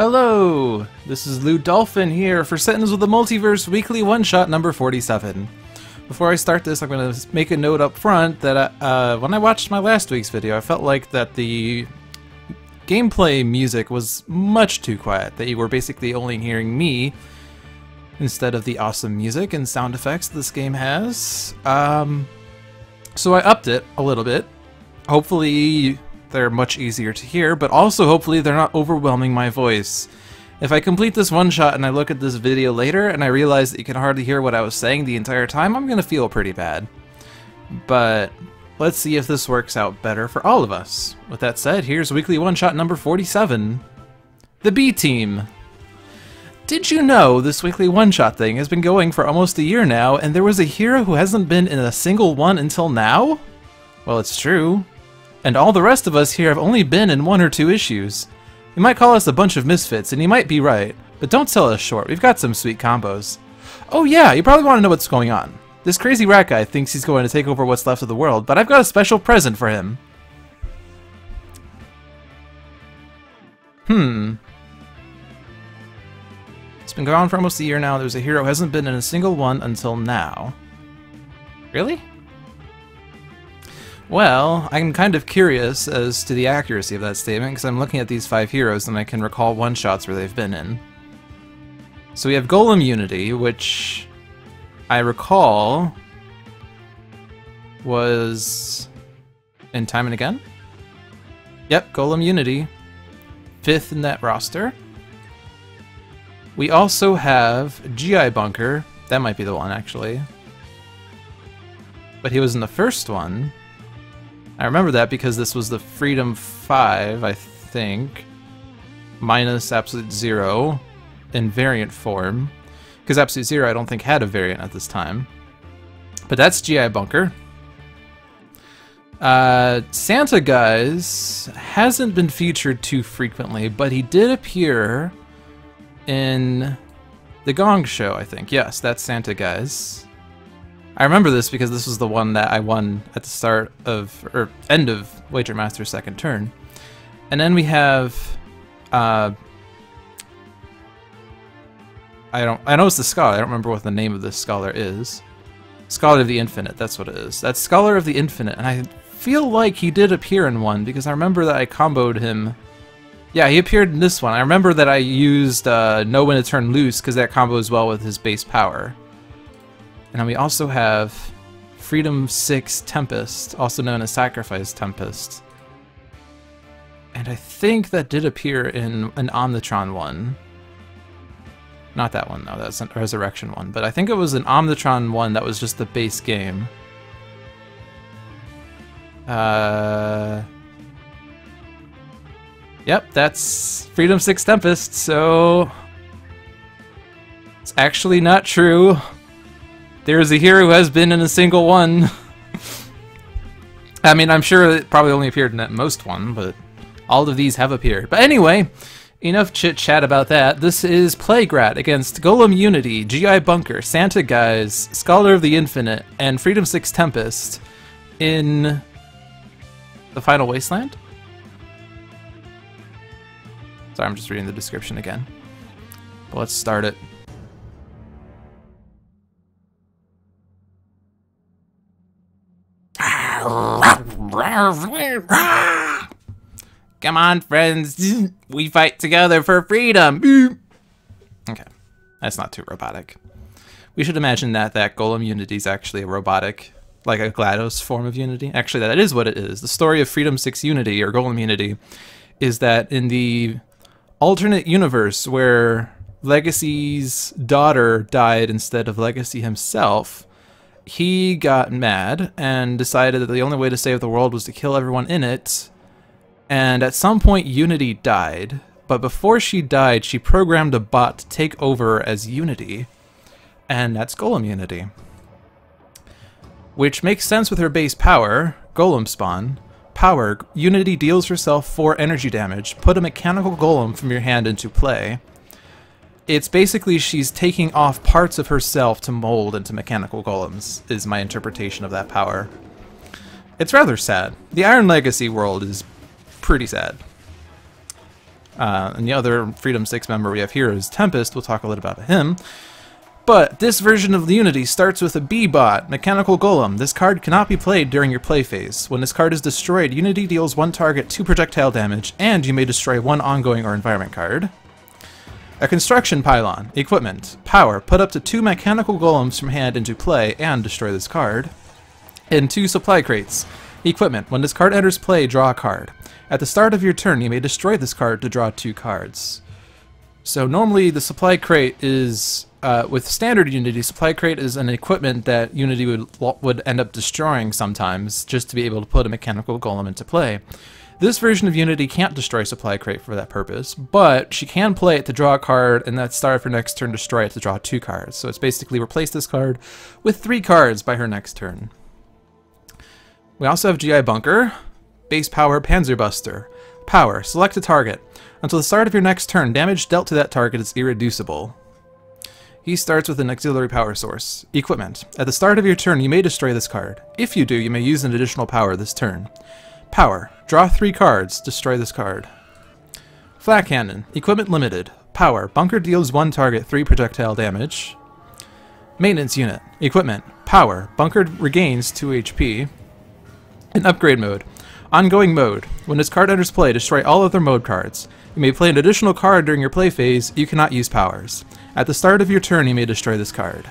Hello! This is Logic Dolphin here for Sentinels of the Multiverse Weekly One Shot number 47. Before I start this, I'm going to make a note up front that uh, when I watched my last week's video, I felt like that the gameplay music was much too quiet, that you were basically only hearing me instead of the awesome music and sound effects this game has. Um, so I upped it a little bit. Hopefully they're much easier to hear, but also hopefully they're not overwhelming my voice. If I complete this one shot and I look at this video later and I realize that you can hardly hear what I was saying the entire time, I'm gonna feel pretty bad. But let's see if this works out better for all of us. With that said, here's weekly one shot number 47 The B Team. Did you know this weekly one shot thing has been going for almost a year now, and there was a hero who hasn't been in a single one until now? Well, it's true. And all the rest of us here have only been in one or two issues. You might call us a bunch of misfits, and you might be right, but don't sell us short, we've got some sweet combos. Oh yeah, you probably want to know what's going on. This crazy rat guy thinks he's going to take over what's left of the world, but I've got a special present for him. Hmm. It's been on for almost a year now. There's a hero hasn't been in a single one until now. Really? Well, I'm kind of curious as to the accuracy of that statement because I'm looking at these five heroes and I can recall one-shots where they've been in. So we have Golem Unity, which I recall was in Time and Again? Yep, Golem Unity. Fifth in that roster. We also have GI Bunker. That might be the one, actually. But he was in the first one. I remember that because this was the Freedom 5, I think, minus Absolute Zero in variant form. Because Absolute Zero I don't think had a variant at this time. But that's GI Bunker. Uh, Santa Guise hasn't been featured too frequently, but he did appear in the Gong Show, I think. Yes, that's Santa Guise. I remember this because this was the one that I won at the start of, or end of Wager Master's second turn. And then we have, uh, I don't, I know it's the Scholar, I don't remember what the name of this Scholar is. Scholar of the Infinite, that's what it is. That's Scholar of the Infinite, and I feel like he did appear in one because I remember that I comboed him. Yeah, he appeared in this one. I remember that I used uh, Know When to Turn Loose because that combos well with his base power. And then we also have Freedom 6 Tempest, also known as Sacrifice Tempest. And I think that did appear in an Omnitron one. Not that one, though. That's a Resurrection one. But I think it was an Omnitron one that was just the base game. Uh... Yep, that's Freedom 6 Tempest, so... It's actually not true. There's a hero who has been in a single one. I mean, I'm sure it probably only appeared in that most one, but all of these have appeared. But anyway, enough chit-chat about that. This is Plague Rat against Golem Unity, GI Bunker, Santa Guise, Scholar of the Infinite, and Freedom 6 Tempest in the Final Wasteland? Sorry, I'm just reading the description again. But let's start it. Come on, friends. We fight together for freedom. Okay. That's not too robotic. We should imagine that that Golem Unity is actually a robotic, like a GLaDOS form of Unity. Actually, that is what it is. The story of Freedom 6 Unity, or Golem Unity, is that in the alternate universe where Legacy's daughter died instead of Legacy himself, he got mad and decided that the only way to save the world was to kill everyone in it. And at some point, Unity died. But before she died, she programmed a bot to take over as Unity. And that's Golem Unity. Which makes sense with her base power, Golem Spawn. Power, Unity deals herself 4 energy damage. Put a mechanical golem from your hand into play it's basically she's taking off parts of herself to mold into mechanical golems, is my interpretation of that power. It's rather sad. The Iron Legacy world is pretty sad. Uh, and the other Freedom 6 member we have here is Tempest. We'll talk a little about him. But this version of Unity starts with a B-Bot, Mechanical Golem. This card cannot be played during your play phase. When this card is destroyed, Unity deals one target two projectile damage, and you may destroy one ongoing or environment card. A Construction Pylon. Equipment. Power. Put up to two Mechanical Golems from hand into play and destroy this card. And two Supply Crates. Equipment. When this card enters play, draw a card. At the start of your turn, you may destroy this card to draw two cards. So normally the Supply Crate is... Uh, with standard Unity, Supply Crate is an equipment that Unity would would end up destroying sometimes, just to be able to put a mechanical golem into play. This version of Unity can't destroy Supply Crate for that purpose, but she can play it to draw a card, and that start of her next turn destroy it to draw two cards. So it's basically replace this card with three cards by her next turn. We also have GI Bunker, Base Power Panzerbuster. Power, select a target. Until the start of your next turn, damage dealt to that target is irreducible. He starts with an auxiliary power source. Equipment. At the start of your turn, you may destroy this card. If you do, you may use an additional power this turn. Power. Draw three cards. Destroy this card. Flak Cannon. Equipment limited. Power. Bunker deals one target three projectile damage. Maintenance Unit. Equipment. Power. Bunker regains 2 HP. In Upgrade Mode. Ongoing Mode. When this card enters play, destroy all other mode cards. You may play an additional card during your play phase. You cannot use powers. At the start of your turn, you may destroy this card.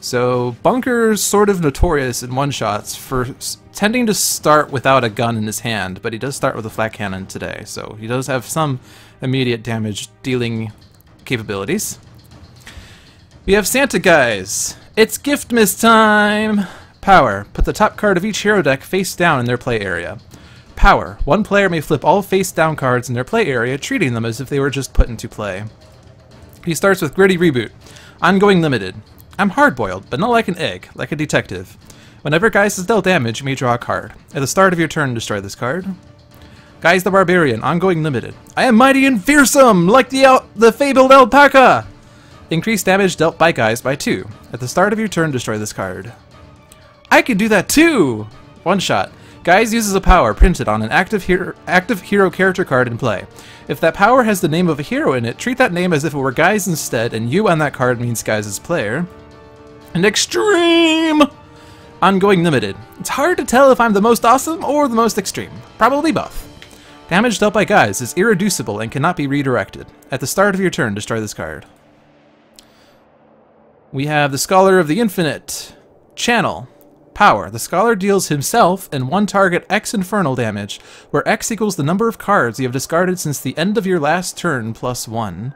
So Bunker's sort of notorious in one-shots for tending to start without a gun in his hand, but he does start with a Flak Cannon today, so he does have some immediate damage dealing capabilities. We have Santa Guise. It's gift miss time! Power. Put the top card of each hero deck face down in their play area. Power. One player may flip all face down cards in their play area, treating them as if they were just put into play. He starts with Gritty Reboot. Ongoing Limited. I'm hard-boiled, but not like an egg, like a detective. Whenever Guise is dealt damage, you may draw a card. At the start of your turn, destroy this card. Guise the Barbarian, ongoing limited. I am mighty and fearsome, like the the fabled alpaca! Increase damage dealt by Guise by 2. At the start of your turn, destroy this card. I can do that too! One shot. Guise uses a power printed on an active hero, active hero character card in play. If that power has the name of a hero in it, treat that name as if it were Guise instead, and you on that card means Guise' player. And extreme! Ongoing limited. It's hard to tell if I'm the most awesome or the most extreme. Probably both. Damage dealt by Guise is irreducible and cannot be redirected. At the start of your turn, destroy this card. We have the Scholar of the Infinite. Channel. Power. The Scholar deals himself and one target X infernal damage, where X equals the number of cards you have discarded since the end of your last turn plus one.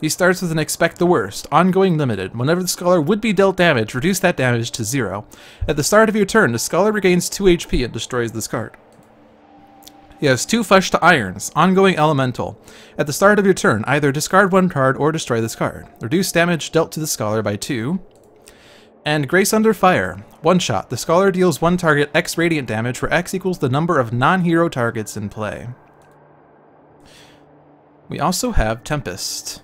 He starts with an expect the worst, ongoing limited. Whenever the scholar would be dealt damage, reduce that damage to zero. At the start of your turn, the scholar regains 2 HP and destroys this card. He has two Flesh to Irons, ongoing elemental. At the start of your turn, either discard one card or destroy this card. Reduce damage dealt to the scholar by 2. And Grace Under Fire. One shot. The scholar deals one target X radiant damage where X equals the number of non-hero targets in play. We also have Tempest.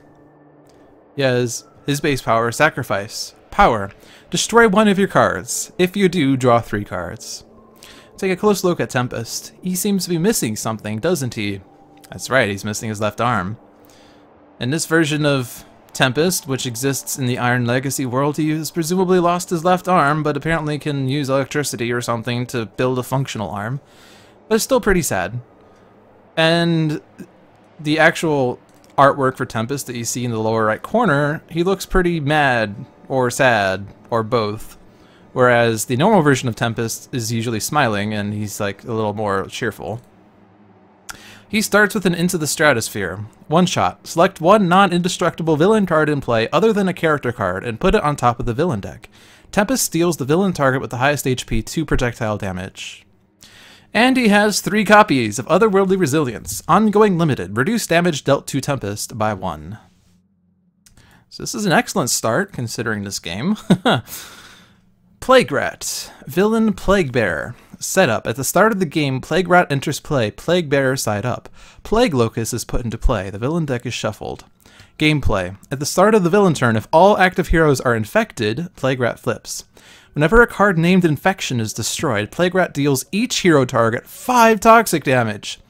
Has his base power, Sacrifice. Power. Destroy one of your cards. If you do, draw three cards. Take a close look at Tempest. He seems to be missing something, doesn't he? That's right, he's missing his left arm. In this version of Tempest, which exists in the Iron Legacy world, he has presumably lost his left arm, but apparently can use electricity or something to build a functional arm. But it's still pretty sad. And the actual artwork for Tempest that you see in the lower right corner, he looks pretty mad or sad or both. Whereas the normal version of Tempest is usually smiling and he's like a little more cheerful. He starts with an Into the Stratosphere. One shot. Select one non-indestructible villain card in play other than a character card and put it on top of the villain deck. Tempest steals the villain target with the highest HP 2 projectile damage. And he has three copies of Otherworldly Resilience, Ongoing Limited, reduce damage dealt to Tempest by one. So this is an excellent start, considering this game. Plague Rat, Villain Plague Bearer. Setup. At the start of the game, Plague Rat enters play, Plague Bearer side up. Plague Locust is put into play, the villain deck is shuffled. Gameplay. At the start of the villain turn, if all active heroes are infected, Plague Rat flips. Whenever a card named Infection is destroyed, Plague Rat deals each hero target 5 toxic damage.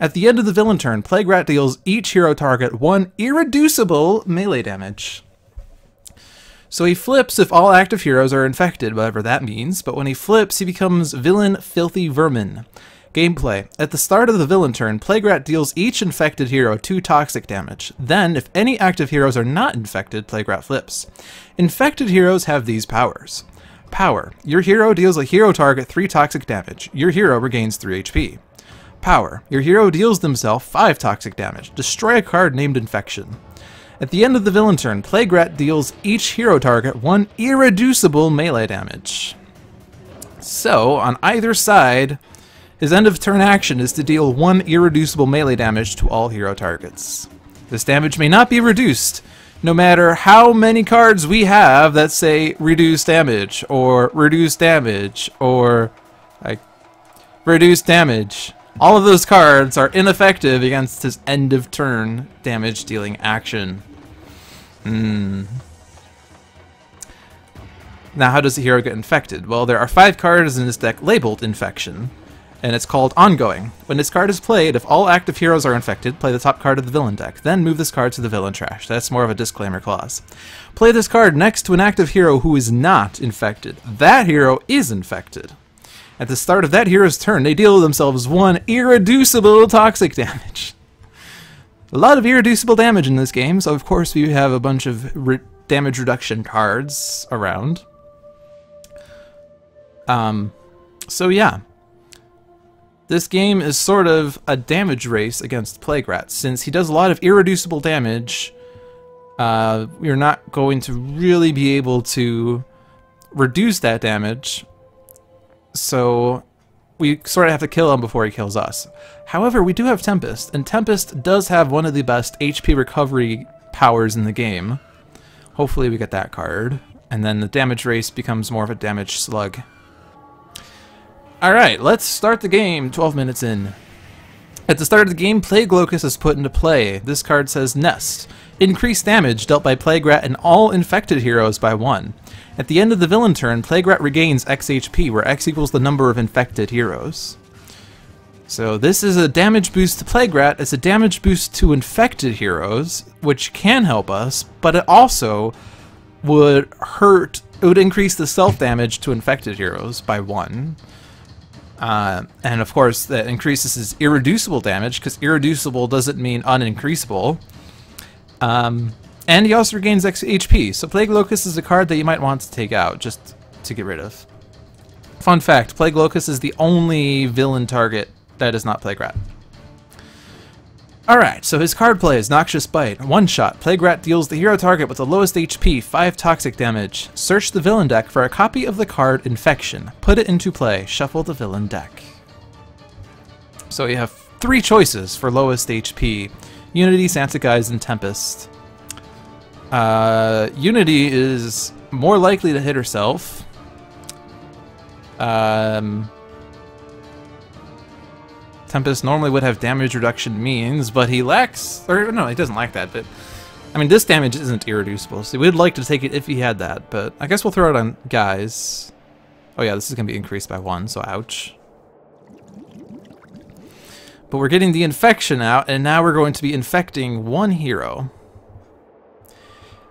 At the end of the villain turn, Plague Rat deals each hero target one irreducible melee damage. So he flips if all active heroes are infected, whatever that means, but when he flips, he becomes Villain Filthy Vermin. Gameplay. At the start of the villain turn, Plague Rat deals each infected hero 2 toxic damage. Then, if any active heroes are not infected, Plague Rat flips. Infected heroes have these powers. Power. Your hero deals a hero target 3 toxic damage. Your hero regains 3 HP. Power. Your hero deals themselves 5 toxic damage. Destroy a card named Infection. At the end of the villain turn, Plague Rat deals each hero target 1 irreducible melee damage. So, on either side, his end of turn action is to deal 1 irreducible melee damage to all hero targets. This damage may not be reduced, no matter how many cards we have that say reduce damage, or reduce damage, or like reduce damage. All of those cards are ineffective against his end of turn damage dealing action. Hmm. Now, how does the hero get infected? Well, there are five cards in this deck labeled Infection, and it's called Ongoing. When this card is played, if all active heroes are infected, play the top card of the villain deck, then move this card to the villain trash. That's more of a disclaimer clause. Play this card next to an active hero who is not infected. That hero is infected. At the start of that hero's turn, they deal themselves one irreducible toxic damage. A lot of irreducible damage in this game, so of course we have a bunch of re damage reduction cards around. Um, so yeah. This game is sort of a damage race against Plague Rat. Since he does a lot of irreducible damage, uh, we're not going to really be able to reduce that damage so we sort of have to kill him before he kills us. However, we do have Tempest, and Tempest does have one of the best HP recovery powers in the game. Hopefully we get that card, and then the damage race becomes more of a damage slug. Alright, let's start the game 12 minutes in. At the start of the game, Plague Locust is put into play. This card says Nest. Increased damage dealt by Plague Rat and all infected heroes by 1. At the end of the villain turn, Plague Rat regains X HP, where X equals the number of infected heroes. So this is a damage boost to Plague Rat, it's a damage boost to infected heroes, which can help us, but it also would hurt, it would increase the self-damage to infected heroes by one. Uh, and of course, that increases his irreducible damage, because irreducible doesn't mean unincreasable. Um, and he also regains X HP, so Plague Locust is a card that you might want to take out, just to get rid of. Fun fact, Plague Locust is the only villain target that is not Plague Rat. Alright, so his card play is Noxious Bite. One shot, Plague Rat deals the hero target with the lowest HP, 5 toxic damage. Search the villain deck for a copy of the card Infection. Put it into play, shuffle the villain deck. So you have three choices for lowest HP. Unity, Santa Guise, and Tempest. Uh, Unity is more likely to hit herself. Um, Tempest normally would have damage reduction means, but he lacks, or no, he doesn't lack that, but I mean, this damage isn't irreducible, so we'd like to take it if he had that, but I guess we'll throw it on Guise. Oh yeah, this is going to be increased by one, so ouch. But we're getting the infection out, and now we're going to be infecting one hero.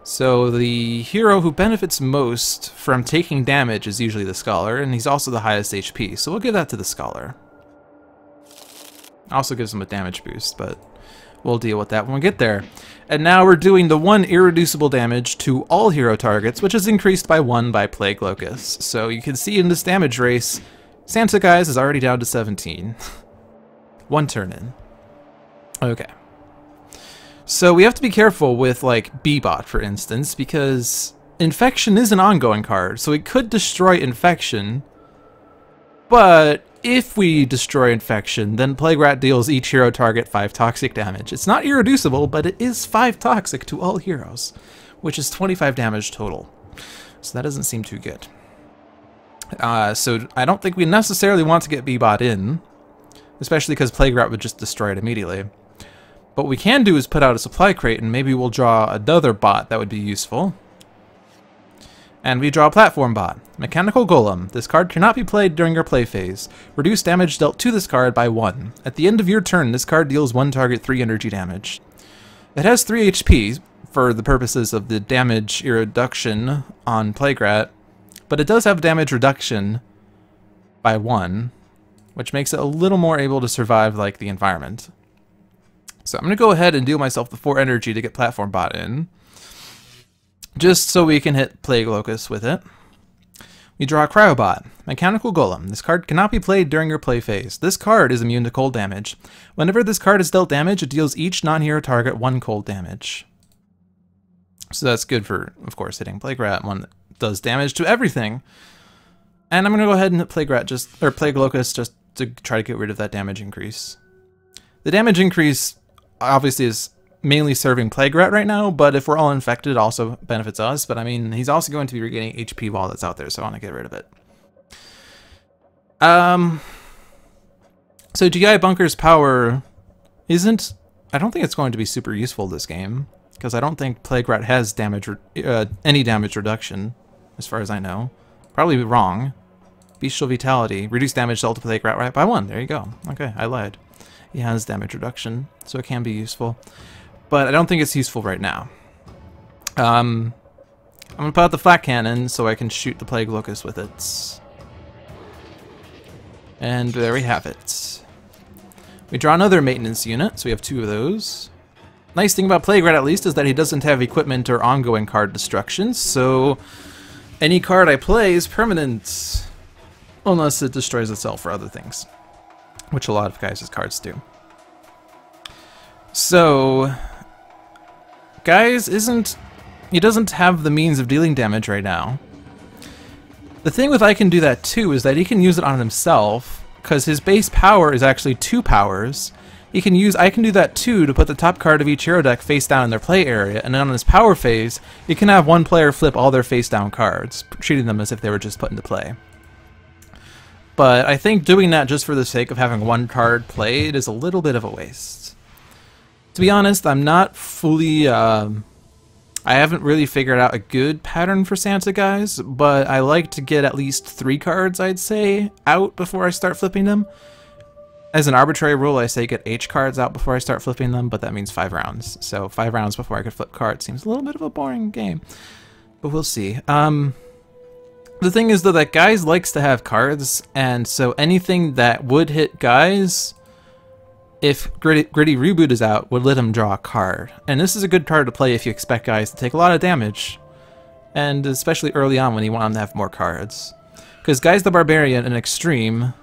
So the hero who benefits most from taking damage is usually the Scholar, and he's also the highest HP, so we'll give that to the Scholar. Also gives them a damage boost, but we'll deal with that when we get there. And now we're doing the one irreducible damage to all hero targets, which is increased by one by Plague Locust. So you can see in this damage race, Santa Guise is already down to 17. one turn in. Okay. So we have to be careful with like B-Bot, for instance, because Infection is an ongoing card, so it could destroy Infection, but if we destroy Infection, then Plague Rat deals each hero target 5 toxic damage. It's not irreducible, but it is 5 toxic to all heroes, which is 25 damage total. So that doesn't seem too good. Uh, so I don't think we necessarily want to get B-Bot in, especially because Plague Rat would just destroy it immediately. What we can do is put out a supply crate and maybe we'll draw another bot that would be useful. And we draw a Platform Bot. Mechanical Golem. This card cannot be played during your play phase. Reduce damage dealt to this card by 1. At the end of your turn, this card deals 1 target 3 energy damage. It has 3 HP for the purposes of the damage reduction on Plague Rat, but it does have damage reduction by 1, which makes it a little more able to survive like the environment. So I'm going to go ahead and deal myself the 4 energy to get Platform Bot in just so we can hit Plague Locust with it. We draw Cryobot, Mechanical Golem. This card cannot be played during your play phase. This card is immune to cold damage. Whenever this card is dealt damage, it deals each non-hero target one cold damage. So that's good for, of course, hitting Plague Rat, one that does damage to everything. And I'm going to go ahead and hit Plague Rat just, or Plague Locust just to try to get rid of that damage increase. The damage increase obviously is mainly serving Plague Rat right now, but if we're all infected, it also benefits us. But I mean, he's also going to be regaining HP while that's out there, so I want to get rid of it. Um, so GI Bunker's power isn't... I don't think it's going to be super useful this game, because I don't think Plague Rat has damage, uh, any damage reduction, as far as I know. Probably wrong. Bestial Vitality. Reduce damage dealt to Plague Rat right by one. There you go. Okay, I lied. He has damage reduction, so it can be useful but I don't think it's useful right now. Um, I'm gonna put out the Flak Cannon so I can shoot the plague locust with it. And there we have it. We draw another maintenance unit, so we have two of those. Nice thing about Plague Rat at least is that he doesn't have equipment or ongoing card destruction, so any card I play is permanent. Unless it destroys itself for other things. Which a lot of Guise' cards do. So, Guise isn't... He doesn't have the means of dealing damage right now. The thing with I can do that too is that he can use it on himself, because his base power is actually two powers. He can use I can do that too to put the top card of each hero deck face down in their play area, and then on his power phase, he can have one player flip all their face down cards, treating them as if they were just put into play. But I think doing that just for the sake of having one card played is a little bit of a waste. To be honest, I'm not fully... Um, I haven't really figured out a good pattern for Santa Guise, but I like to get at least three cards, I'd say, out before I start flipping them. As an arbitrary rule, I say get H cards out before I start flipping them, but that means five rounds. So five rounds before I could flip cards seems a little bit of a boring game. But we'll see. Um, the thing is, though, that Guise likes to have cards, and so anything that would hit Guise if Gritty, Gritty Reboot is out, would let him draw a card. And this is a good card to play if you expect Guise to take a lot of damage. And especially early on when you want them to have more cards. Because Guise the Barbarian and Extreme,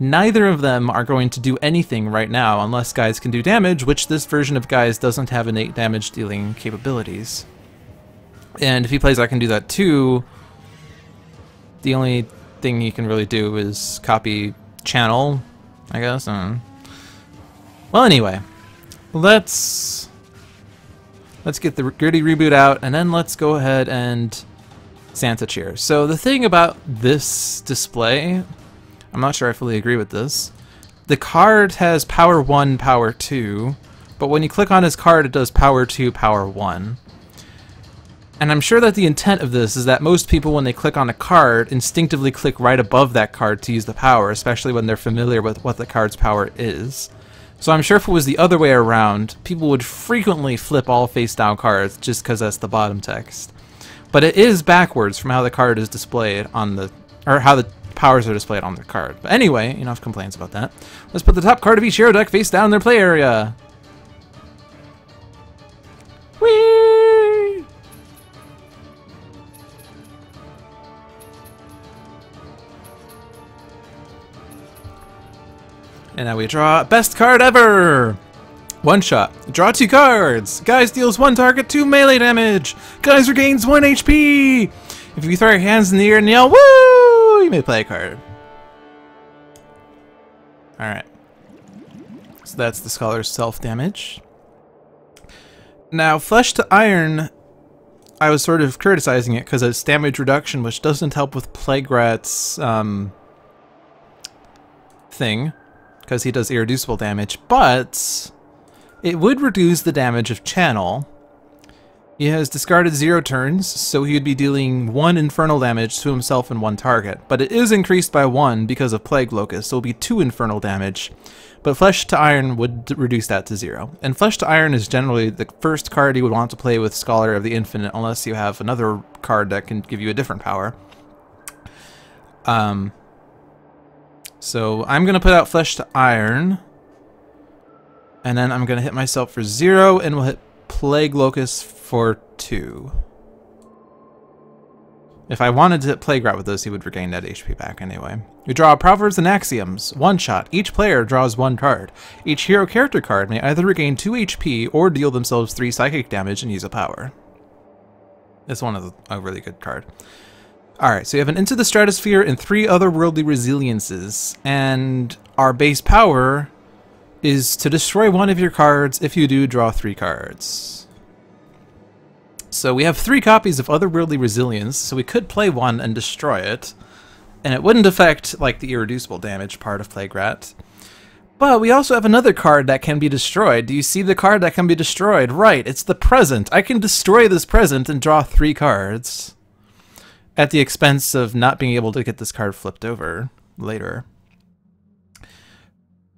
neither of them are going to do anything right now unless Guise can do damage, which this version of Guise doesn't have innate damage dealing capabilities. And if he plays I can do that too, the only thing he can really do is copy channel, I guess. I well, anyway, let's let's get the gritty reboot out, and then let's go ahead and Santa cheer. So the thing about this display, I'm not sure I fully agree with this. The card has power 1, power 2, but when you click on his card, it does power 2, power 1. And I'm sure that the intent of this is that most people, when they click on a card, instinctively click right above that card to use the power, especially when they're familiar with what the card's power is. So I'm sure if it was the other way around, people would frequently flip all face down cards just because that's the bottom text. But it is backwards from how the card is displayed on the, or how the powers are displayed on the card. But anyway, enough complaints about that. Let's put the top card of each hero deck face down in their play area. And now we draw best card ever! One shot. Draw two cards! Guise deals one target, two melee damage! Guise regains one HP! If you throw your hands in the air and yell, woo! You may play a card. Alright. So that's the Scholar's self-damage. Now, Flesh to Iron, I was sort of criticizing it because it's damage reduction, which doesn't help with Plague Rat's um, thing because he does irreducible damage, but it would reduce the damage of Channel. He has discarded zero turns, so he would be dealing one infernal damage to himself and one target. But it is increased by one because of Plague Locust, so it'll be two infernal damage. But Flesh to Iron would reduce that to zero. And Flesh to Iron is generally the first card you would want to play with Scholar of the Infinite, unless you have another card that can give you a different power. Um, so I'm going to put out Flesh to Iron. And then I'm going to hit myself for zero, and we'll hit Plague Locust for two. If I wanted to hit Plague Rat with this, he would regain that HP back anyway. We draw Proverbs and Axioms. One shot. Each player draws one card. Each hero character card may either regain 2 HP or deal themselves 3 psychic damage and use a power. It's one of the, a really good card. Alright, so you have an Into the Stratosphere and three otherworldly resiliences, and our base power is to destroy one of your cards. If you do, draw three cards. So we have three copies of Otherworldly Resilience, so we could play one and destroy it, and it wouldn't affect like the irreducible damage part of Plague Rat. But we also have another card that can be destroyed. Do you see the card that can be destroyed? Right, it's the present. I can destroy this present and draw three cards. At the expense of not being able to get this card flipped over later.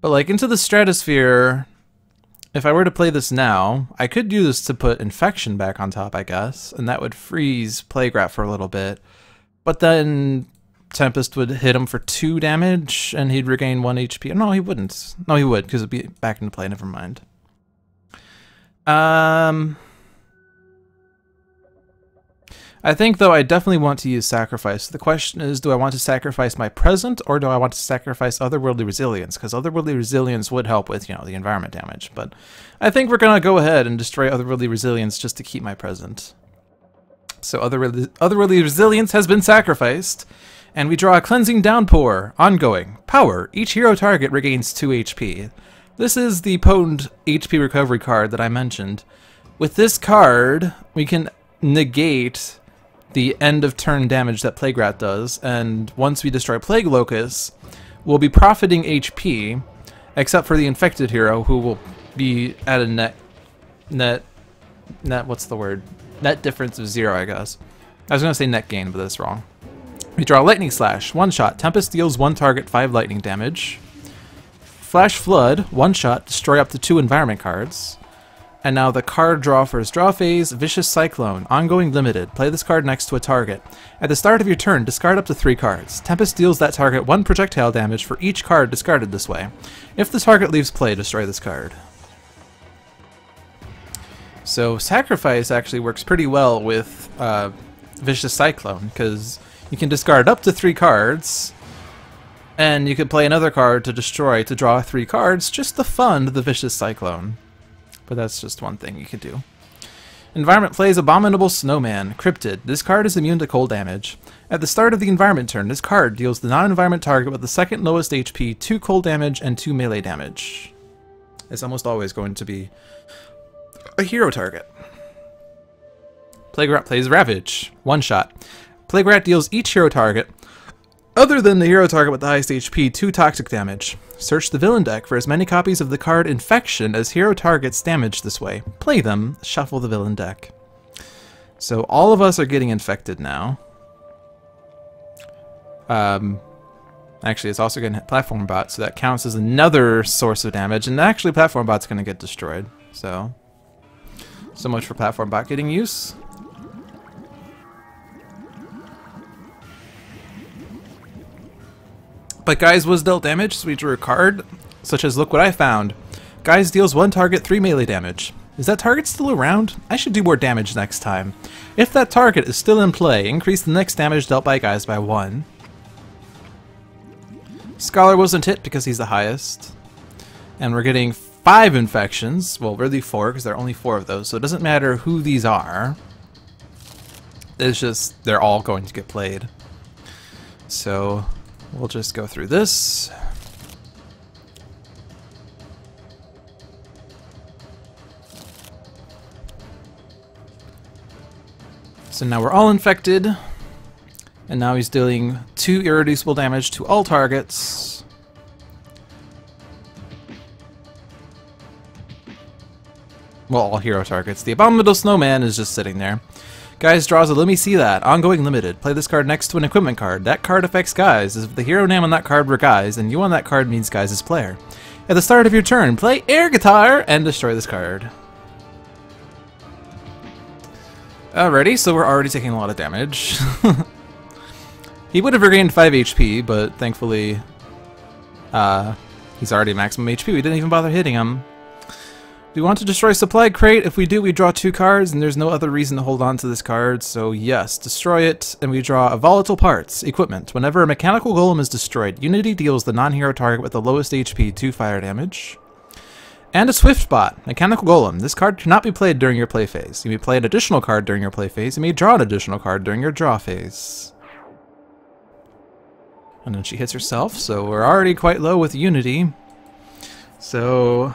But like into the stratosphere, if I were to play this now, I could use this to put infection back on top, I guess, and that would freeze Rat for a little bit. But then Tempest would hit him for two damage, and he'd regain one HP. No, he wouldn't. No, he would, because it'd be back into play. Never mind. Um, I think, though, I definitely want to use Sacrifice. The question is, do I want to sacrifice my present, or do I want to sacrifice Otherworldly Resilience? Because Otherworldly Resilience would help with, you know, the environment damage. But I think we're going to go ahead and destroy Otherworldly Resilience just to keep my present. So Otherworldly, Otherworldly Resilience has been sacrificed, and we draw a Cleansing Downpour, ongoing. Power, each hero target regains 2 HP. This is the potent HP recovery card that I mentioned. With this card, we can negate the end of turn damage that Plague Rat does, and once we destroy Plague Locust, we'll be profiting HP, except for the infected hero, who will be at a net, net, net, what's the word? Net difference of zero, I guess. I was to say net gain, but that's wrong. We draw Lightning Slash, one shot. Tempest deals one target, five lightning damage. Flash Flood, one shot, destroy up to two environment cards. And now the card draw for his draw phase, Vicious Cyclone, ongoing limited. Play this card next to a target. At the start of your turn, discard up to three cards. Tempest deals that target one projectile damage for each card discarded this way. If the target leaves play, destroy this card. So Sacrifice actually works pretty well with uh, Vicious Cyclone, because you can discard up to three cards, and you can play another card to destroy to draw three cards just to fund the Vicious Cyclone but that's just one thing you could do. Environment plays Abominable Snowman, Cryptid. This card is immune to cold damage. At the start of the environment turn, this card deals the non-environment target with the second lowest HP 2 cold damage and 2 melee damage. It's almost always going to be a hero target. Plague Rat plays Ravage, one shot. Plague Rat deals each hero target other than the hero target with the highest HP, 2 toxic damage. Search the villain deck for as many copies of the card Infection as hero targets damage this way. Play them, shuffle the villain deck. So all of us are getting infected now. Um, actually, it's also going to hit Platform Bot, so that counts as another source of damage. And actually, Platform Bot's going to get destroyed. So, so much for Platform Bot getting use. But Guise was dealt damage, so we drew a card, such as Look What I Found. Guise deals one target 3 melee damage. Is that target still around? I should do more damage next time. If that target is still in play, increase the next damage dealt by Guise by 1. Scholar wasn't hit because he's the highest. And we're getting 5 infections. Well, really 4, because there are only 4 of those, so it doesn't matter who these are. It's just, they're all going to get played. So, We'll just go through this. So now we're all infected. And now he's dealing two irreducible damage to all targets. Well, all hero targets. The Abominable Snowman is just sitting there. Guise draws a Let Me See That. Ongoing limited. Play this card next to an equipment card. That card affects Guise. If the hero name on that card were Guise, and you on that card means Guise' as player. At the start of your turn, play air guitar and destroy this card. Alrighty, so we're already taking a lot of damage. he would have regained 5 HP, but thankfully uh, he's already maximum HP. We didn't even bother hitting him. We want to destroy Supply Crate. If we do, we draw two cards, and there's no other reason to hold on to this card, so yes, destroy it, and we draw a Volatile Parts, Equipment. Whenever a Mechanical Golem is destroyed, Unity deals the non-hero target with the lowest HP 2 fire damage. And a Swift Bot, Mechanical Golem. This card cannot be played during your play phase. You may play an additional card during your play phase, you may draw an additional card during your draw phase. And then she hits herself, so we're already quite low with Unity. So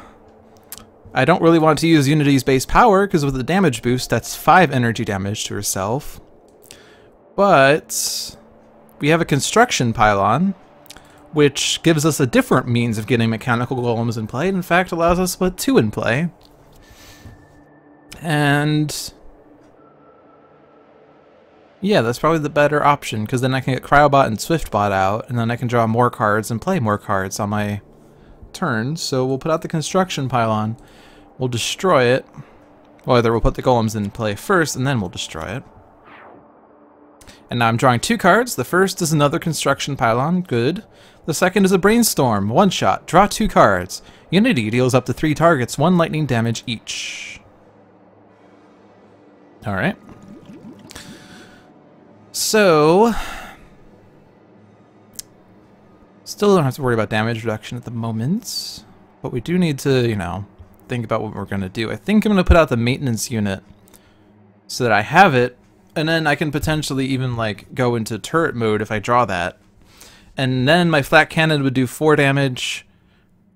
I don't really want to use Unity's base power, because with the damage boost, that's 5 energy damage to herself. But we have a construction pylon, which gives us a different means of getting mechanical golems in play. In fact, allows us to put two in play. And yeah, that's probably the better option, because then I can get Cryobot and Swiftbot out, and then I can draw more cards and play more cards on my turn. So we'll put out the construction pylon. We'll destroy it. Well, either we'll put the golems in play first, and then we'll destroy it. And now I'm drawing two cards. The first is another construction pylon. Good. The second is a brainstorm. One shot. Draw two cards. Unity deals up to three targets, one lightning damage each. Alright. So... Still don't have to worry about damage reduction at the moment. But we do need to, you know, think about what we're going to do. I think I'm going to put out the maintenance unit so that I have it, and then I can potentially even like go into turret mode if I draw that. And then my Flak Cannon would do 4 damage,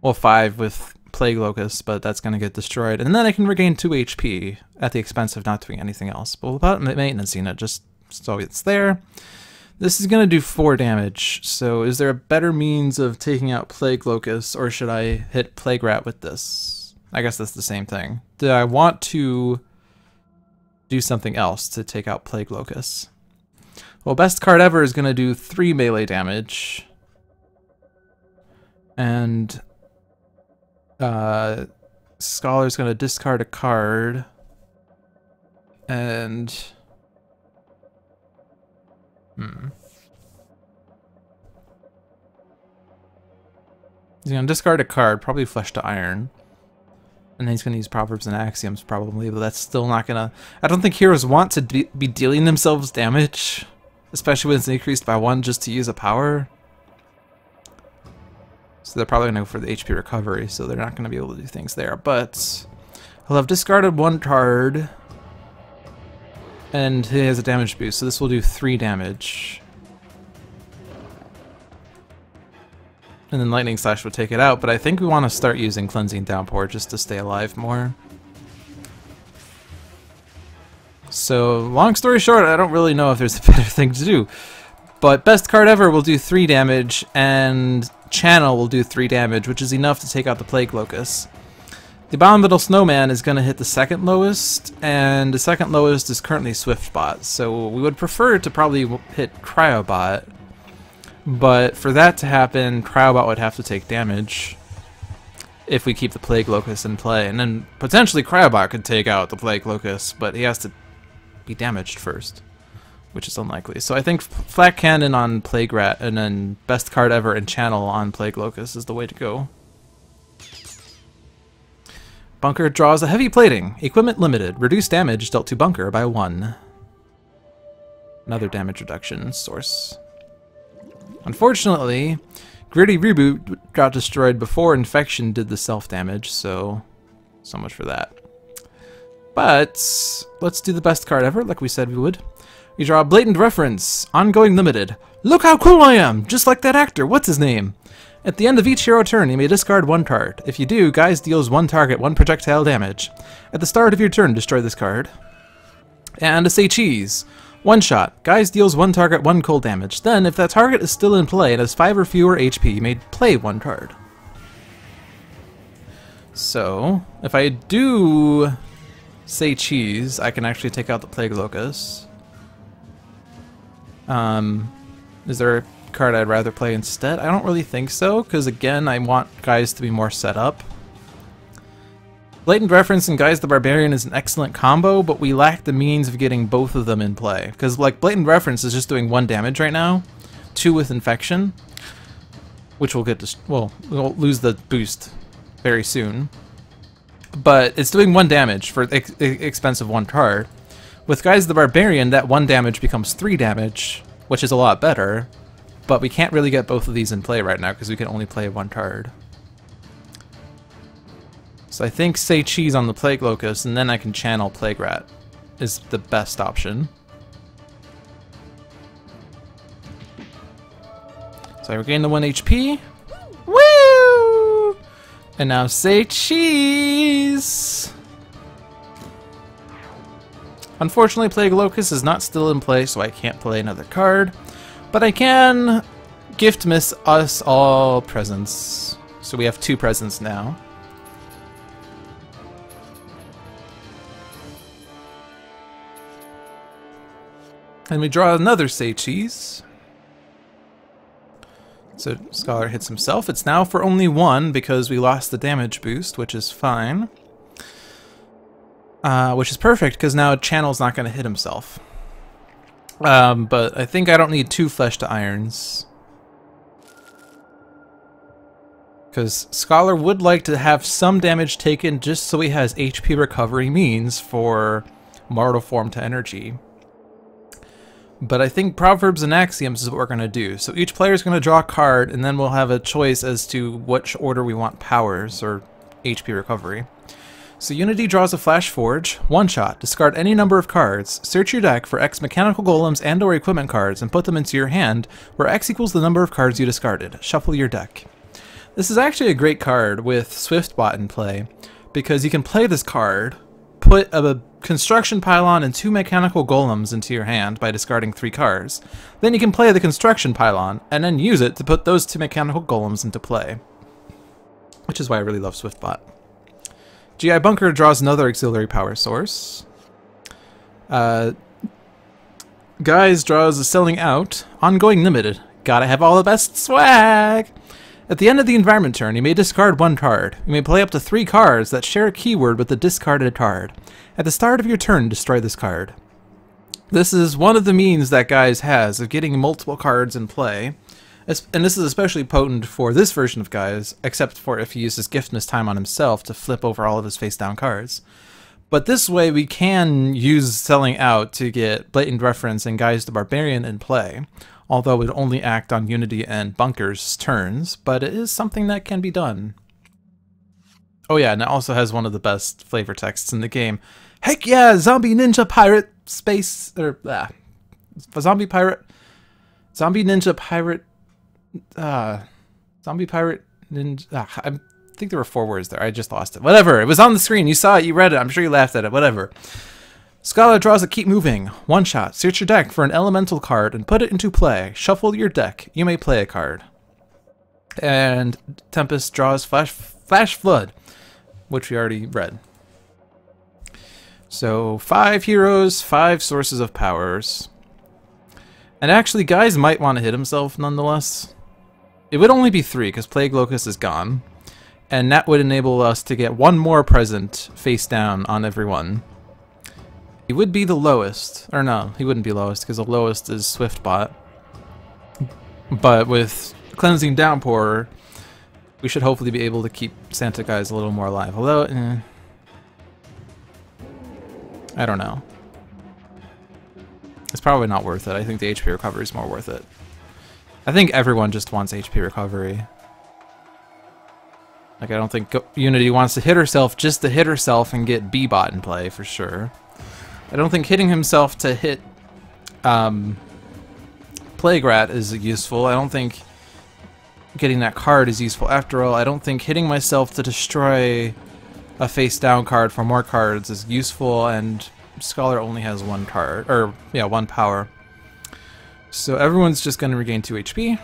well 5 with Plague Locust, but that's going to get destroyed. And then I can regain 2 HP at the expense of not doing anything else. But without maintenance unit, just so it's there. This is going to do 4 damage, so is there a better means of taking out Plague Locust, or should I hit Plague Rat with this? I guess that's the same thing. Do I want to do something else to take out Plague Locust? Well, best card ever is going to do 3 melee damage. And uh, Scholar's going to discard a card. And... Hmm. He's going to discard a card, probably Flesh to Iron. And he's going to use Proverbs and Axioms probably, but that's still not going to... I don't think heroes want to be, be dealing themselves damage, especially when it's increased by one just to use a power. So they're probably going to go for the HP recovery, so they're not going to be able to do things there. But he'll have discarded one card, and he has a damage boost, so this will do three damage. And then Lightning Slash would take it out, but I think we want to start using Cleansing Downpour just to stay alive more. So, long story short, I don't really know if there's a better thing to do. But Best Card Ever will do 3 damage, and Channel will do 3 damage, which is enough to take out the Plague Locust. The Abominable Snowman is going to hit the second lowest, and the second lowest is currently Swiftbot, so we would prefer to probably hit Cryobot. But for that to happen, Cryobot would have to take damage if we keep the Plague Locust in play. And then potentially Cryobot could take out the Plague Locust, but he has to be damaged first, which is unlikely. So I think Flak Cannon on Plague Rat and then best card ever in Channel on Plague Locust is the way to go. Bunker draws a heavy plating. Equipment limited. Reduce damage dealt to Bunker by one. Another damage reduction source. Unfortunately, Gritty Reboot got destroyed before Infection did the self-damage, so so much for that. But let's do the best card ever, like we said we would. You draw a blatant reference, ongoing limited. Look how cool I am! Just like that actor, what's his name? At the end of each hero turn, you may discard one card. If you do, Guise deals one target, one projectile damage. At the start of your turn, destroy this card. And a Say Cheese. One shot. Guise deals one target one cold damage. Then, if that target is still in play and has 5 or fewer HP, you may play one card. So, if I do say cheese, I can actually take out the Plague Locust. Um, is there card I'd rather play instead? I don't really think so, because again, I want Guise to be more set up. Blatant Reference and Guise the Barbarian is an excellent combo, but we lack the means of getting both of them in play. Because, like, Blatant Reference is just doing one damage right now, two with Infection, which will get, to, well, we'll lose the boost very soon. But it's doing one damage for ex expense of one card. With Guise the Barbarian, that one damage becomes three damage, which is a lot better, but we can't really get both of these in play right now because we can only play one card. So I think say cheese on the Plague Locust, and then I can channel Plague Rat is the best option. So I regain the 1 HP. Woo! And now say cheese! Unfortunately, Plague Locust is not still in play, so I can't play another card. But I can gift miss us all presents. So we have two presents now. And we draw another Say Cheese. So Scholar hits himself. It's now for only one because we lost the damage boost, which is fine. Uh, which is perfect because now Channel's not going to hit himself. Um, but I think I don't need two Flesh to Irons. Because Scholar would like to have some damage taken just so he has HP recovery means for Mortal Form to Energy. But I think Proverbs and Axioms is what we're going to do. So each player is going to draw a card, and then we'll have a choice as to which order we want powers or HP recovery. So Unity draws a Flash Forge, one shot, discard any number of cards, search your deck for X mechanical golems and or equipment cards, and put them into your hand, where X equals the number of cards you discarded. Shuffle your deck. This is actually a great card with Swiftbot in play, because you can play this card, put a construction pylon and two mechanical golems into your hand by discarding three cards. Then you can play the construction pylon, and then use it to put those two mechanical golems into play. Which is why I really love Swiftbot. GI Bunker draws another auxiliary power source. Uh, Guise draws a Selling Out, Ongoing Limited. Gotta have all the best swag! At the end of the environment turn, you may discard one card. You may play up to three cards that share a keyword with the discarded card. At the start of your turn, destroy this card. This is one of the means that Guise has of getting multiple cards in play, and this is especially potent for this version of Guise, except for if he uses Gift Miss Time on himself to flip over all of his face-down cards. But this way we can use Selling Out to get Blatant Reference and Guise the Barbarian in play, although it would only act on Unity and Bunker's turns, but it is something that can be done. Oh yeah, and it also has one of the best flavor texts in the game. Heck yeah, zombie ninja pirate space or ah, zombie pirate, zombie ninja pirate, uh, zombie pirate ninja. Ah, I think there were four words there. I just lost it. Whatever. It was on the screen. You saw it. You read it. I'm sure you laughed at it. Whatever. Scholar draws a keep moving. One shot. Search your deck for an elemental card and put it into play. Shuffle your deck. You may play a card. And Tempest draws Flash Flash Flood which we already read. So five heroes, five sources of powers. And actually, Guise might want to hit himself nonetheless. It would only be three, because Plague Locust is gone. And that would enable us to get one more present face down on everyone. He would be the lowest. Or no, he wouldn't be lowest, because the lowest is Swiftbot. But with Cleansing Downpour, we should hopefully be able to keep Santa Guise a little more alive. Although, eh, I don't know. It's probably not worth it. I think the HP recovery is more worth it. I think everyone just wants HP recovery. Like, I don't think Unity wants to hit herself just to hit herself and get B-Bot in play, for sure. I don't think hitting himself to hit um, Plague Rat is useful. I don't think getting that card is useful. After all, I don't think hitting myself to destroy a face down card for more cards is useful, and Scholar only has one card, or yeah, one power. So everyone's just going to regain 2 HP.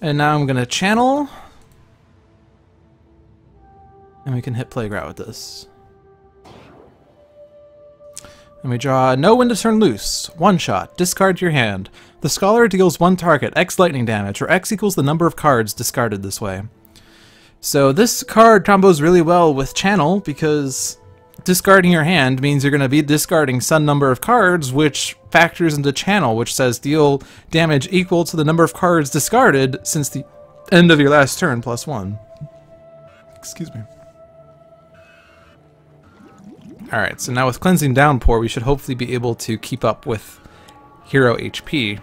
And now I'm gonna channel. And we can hit Plague Rat with this. And we draw Know When to Turn Loose. One shot. Discard your hand. The Scholar deals one target X lightning damage, or X equals the number of cards discarded this way. So this card combos really well with Channel because discarding your hand means you're going to be discarding some number of cards, which factors into Channel, which says deal damage equal to the number of cards discarded since the end of your last turn plus one. Excuse me. Alright, so now with Cleansing Downpour, we should hopefully be able to keep up with hero HP.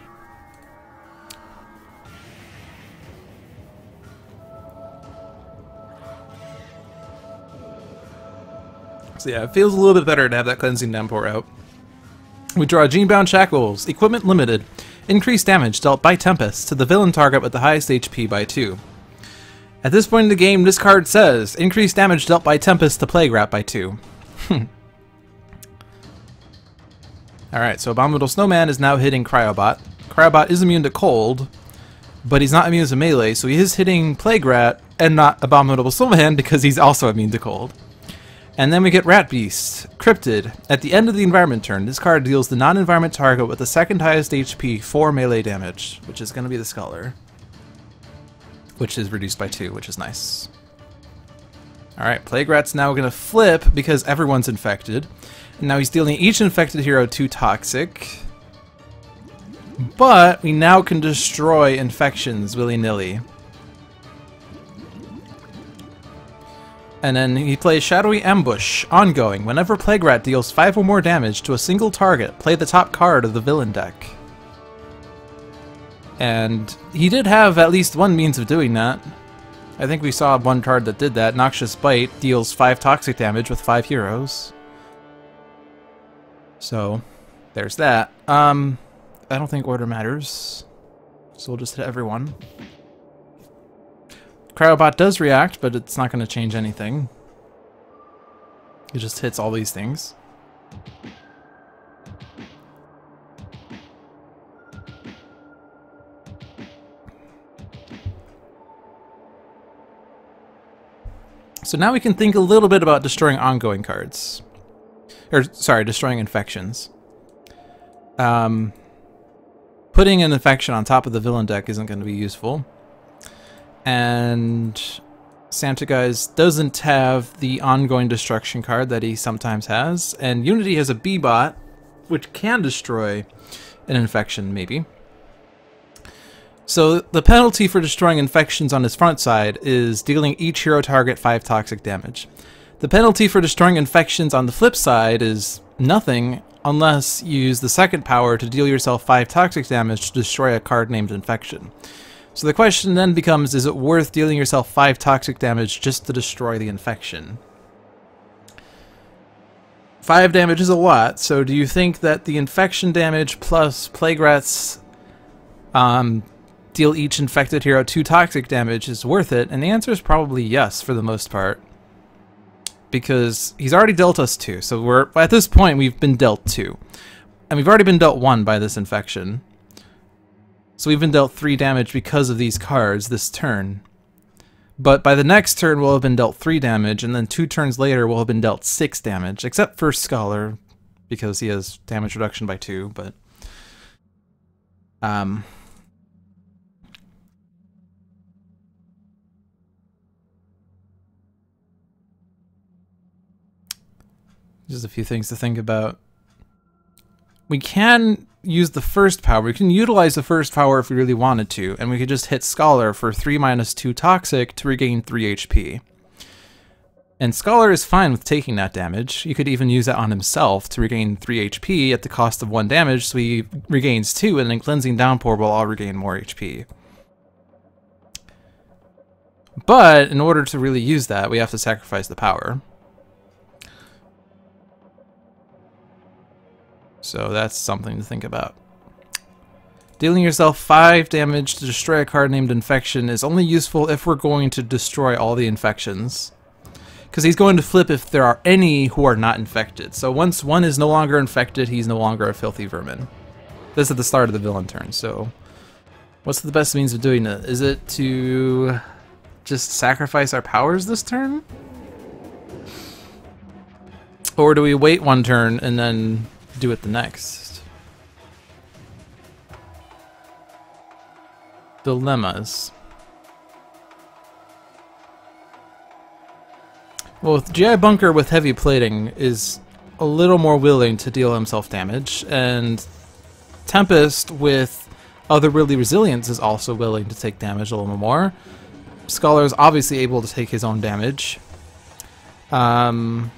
So yeah, it feels a little bit better to have that Cleansing Downpour out. We draw Genebound Shackles, Equipment Limited. Increased damage dealt by Tempest to the villain target with the highest HP by 2. At this point in the game, this card says, Increased damage dealt by Tempest to Plague Rat by 2. Alright, so Abominable Snowman is now hitting Cryobot. Cryobot is immune to cold, but he's not immune to melee, so he is hitting Plague Rat and not Abominable Snowman because he's also immune to cold. And then we get Rat Beast, Cryptid. At the end of the environment turn, this card deals the non-environment target with the second highest HP 4 melee damage, which is going to be the Scholar. Which is reduced by 2, which is nice. Alright, Plague Rat's now going to flip because everyone's infected. And now he's dealing each infected hero 2 toxic. But we now can destroy infections willy-nilly. And then he plays Shadowy Ambush, ongoing. Whenever Plague Rat deals 5 or more damage to a single target, play the top card of the villain deck. And he did have at least one means of doing that. I think we saw one card that did that. Noxious Bite deals 5 toxic damage with 5 heroes. So, there's that. Um, I don't think order matters. So we'll just hit everyone. Cryobot does react, but it's not going to change anything. It just hits all these things. So now we can think a little bit about destroying ongoing cards. Or, sorry, destroying infections. Um, putting an infection on top of the villain deck isn't going to be useful and Santa Guise doesn't have the ongoing destruction card that he sometimes has, and Unity has a B-bot, which can destroy an infection, maybe. So the penalty for destroying infections on his front side is dealing each hero target 5 toxic damage. The penalty for destroying infections on the flip side is nothing unless you use the second power to deal yourself 5 toxic damage to destroy a card named Infection. So the question then becomes, is it worth dealing yourself 5 toxic damage just to destroy the infection? 5 damage is a lot, so do you think that the infection damage plus Plague Rats um, deal each infected hero 2 toxic damage is worth it? And the answer is probably yes, for the most part. Because he's already dealt us 2, so we're at this point we've been dealt 2. And we've already been dealt 1 by this infection. So we've been dealt 3 damage because of these cards this turn. But by the next turn we'll have been dealt 3 damage, and then 2 turns later we'll have been dealt 6 damage, except for Scholar, because he has damage reduction by 2, but... Um... Just a few things to think about. We can use the first power. We can utilize the first power if we really wanted to, and we could just hit Scholar for 3 minus 2 Toxic to regain 3 HP. And Scholar is fine with taking that damage. You could even use that on himself to regain 3 HP at the cost of 1 damage, so he regains 2, and then Cleansing Downpour will all regain more HP. But in order to really use that, we have to sacrifice the power. So that's something to think about. Dealing yourself 5 damage to destroy a card named Infection is only useful if we're going to destroy all the infections. Because he's going to flip if there are any who are not infected. So once one is no longer infected, he's no longer a filthy vermin. This is at the start of the villain turn, so What's the best means of doing it? Is it to just sacrifice our powers this turn? Or do we wait one turn and then do it the next? Dilemmas. Well, GI Bunker with heavy plating is a little more willing to deal himself damage, and Tempest with Otherworldly Resilience is also willing to take damage a little more. Scholar is obviously able to take his own damage. Um,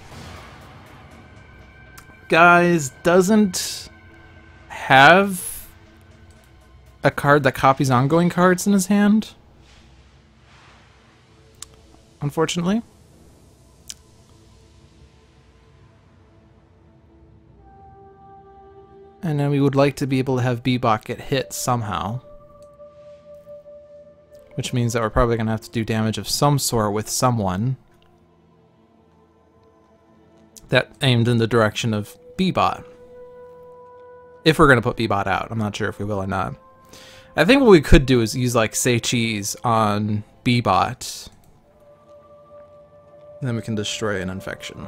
Guise doesn't have a card that copies ongoing cards in his hand. Unfortunately. And then we would like to be able to have Bebot get hit somehow. Which means that we're probably going to have to do damage of some sort with someone. That aimed in the direction of Bebot. If we're going to put Bebot out. I'm not sure if we will or not. I think what we could do is use like Say Cheese on Bebot. Then we can destroy an infection.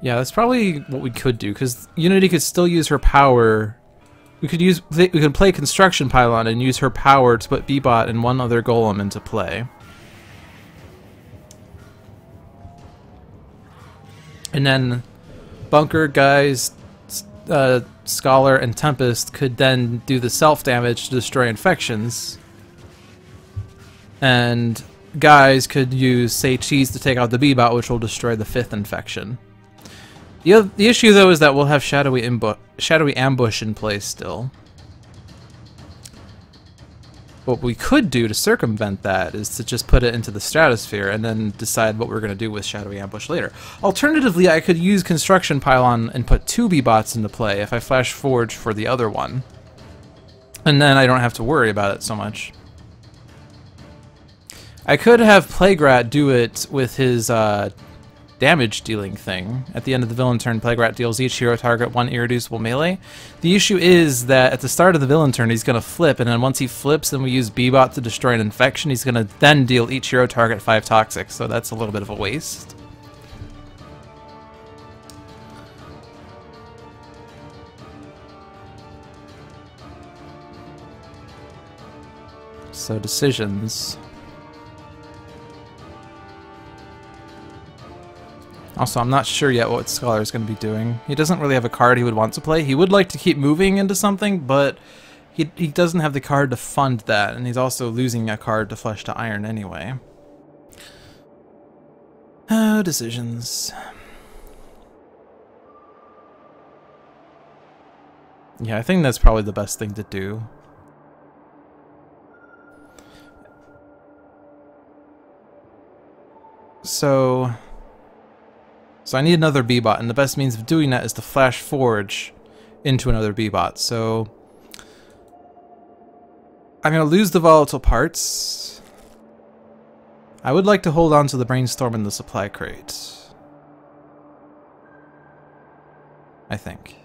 Yeah, that's probably what we could do, because Unity could still use her power. We could use we could play Construction Pylon and use her power to put Bebot and one other Golem into play. And then Bunker, Guise, uh, Scholar, and Tempest could then do the self-damage to destroy infections. And Guise could use Say Cheese to take out the Bebot, which will destroy the fifth infection. The, the issue, though, is that we'll have Shadowy, Shadowy Ambush in place still. What we could do to circumvent that is to just put it into the stratosphere and then decide what we're going to do with Shadowy Ambush later. Alternatively, I could use Construction Pylon and put two B-Bots into play if I Flash Forge for the other one. And then I don't have to worry about it so much. I could have Plague Rat do it with his uh, damage dealing thing. At the end of the villain turn, Plague Rat deals each hero target one irreducible melee. The issue is that at the start of the villain turn, he's going to flip, and then once he flips, then we use Bebot to destroy an infection. He's going to then deal each hero target five toxic, so that's a little bit of a waste. So decisions. Also, I'm not sure yet what Scholar is going to be doing. He doesn't really have a card he would want to play. He would like to keep moving into something, but he, he doesn't have the card to fund that, and he's also losing a card to Flesh to Iron anyway. Oh, decisions. Yeah, I think that's probably the best thing to do. So... So I need another B-bot, and the best means of doing that is to flash forge into another B-bot. So I'm going to lose the volatile parts. I would like to hold on to the brainstorm and the supply crate. I think.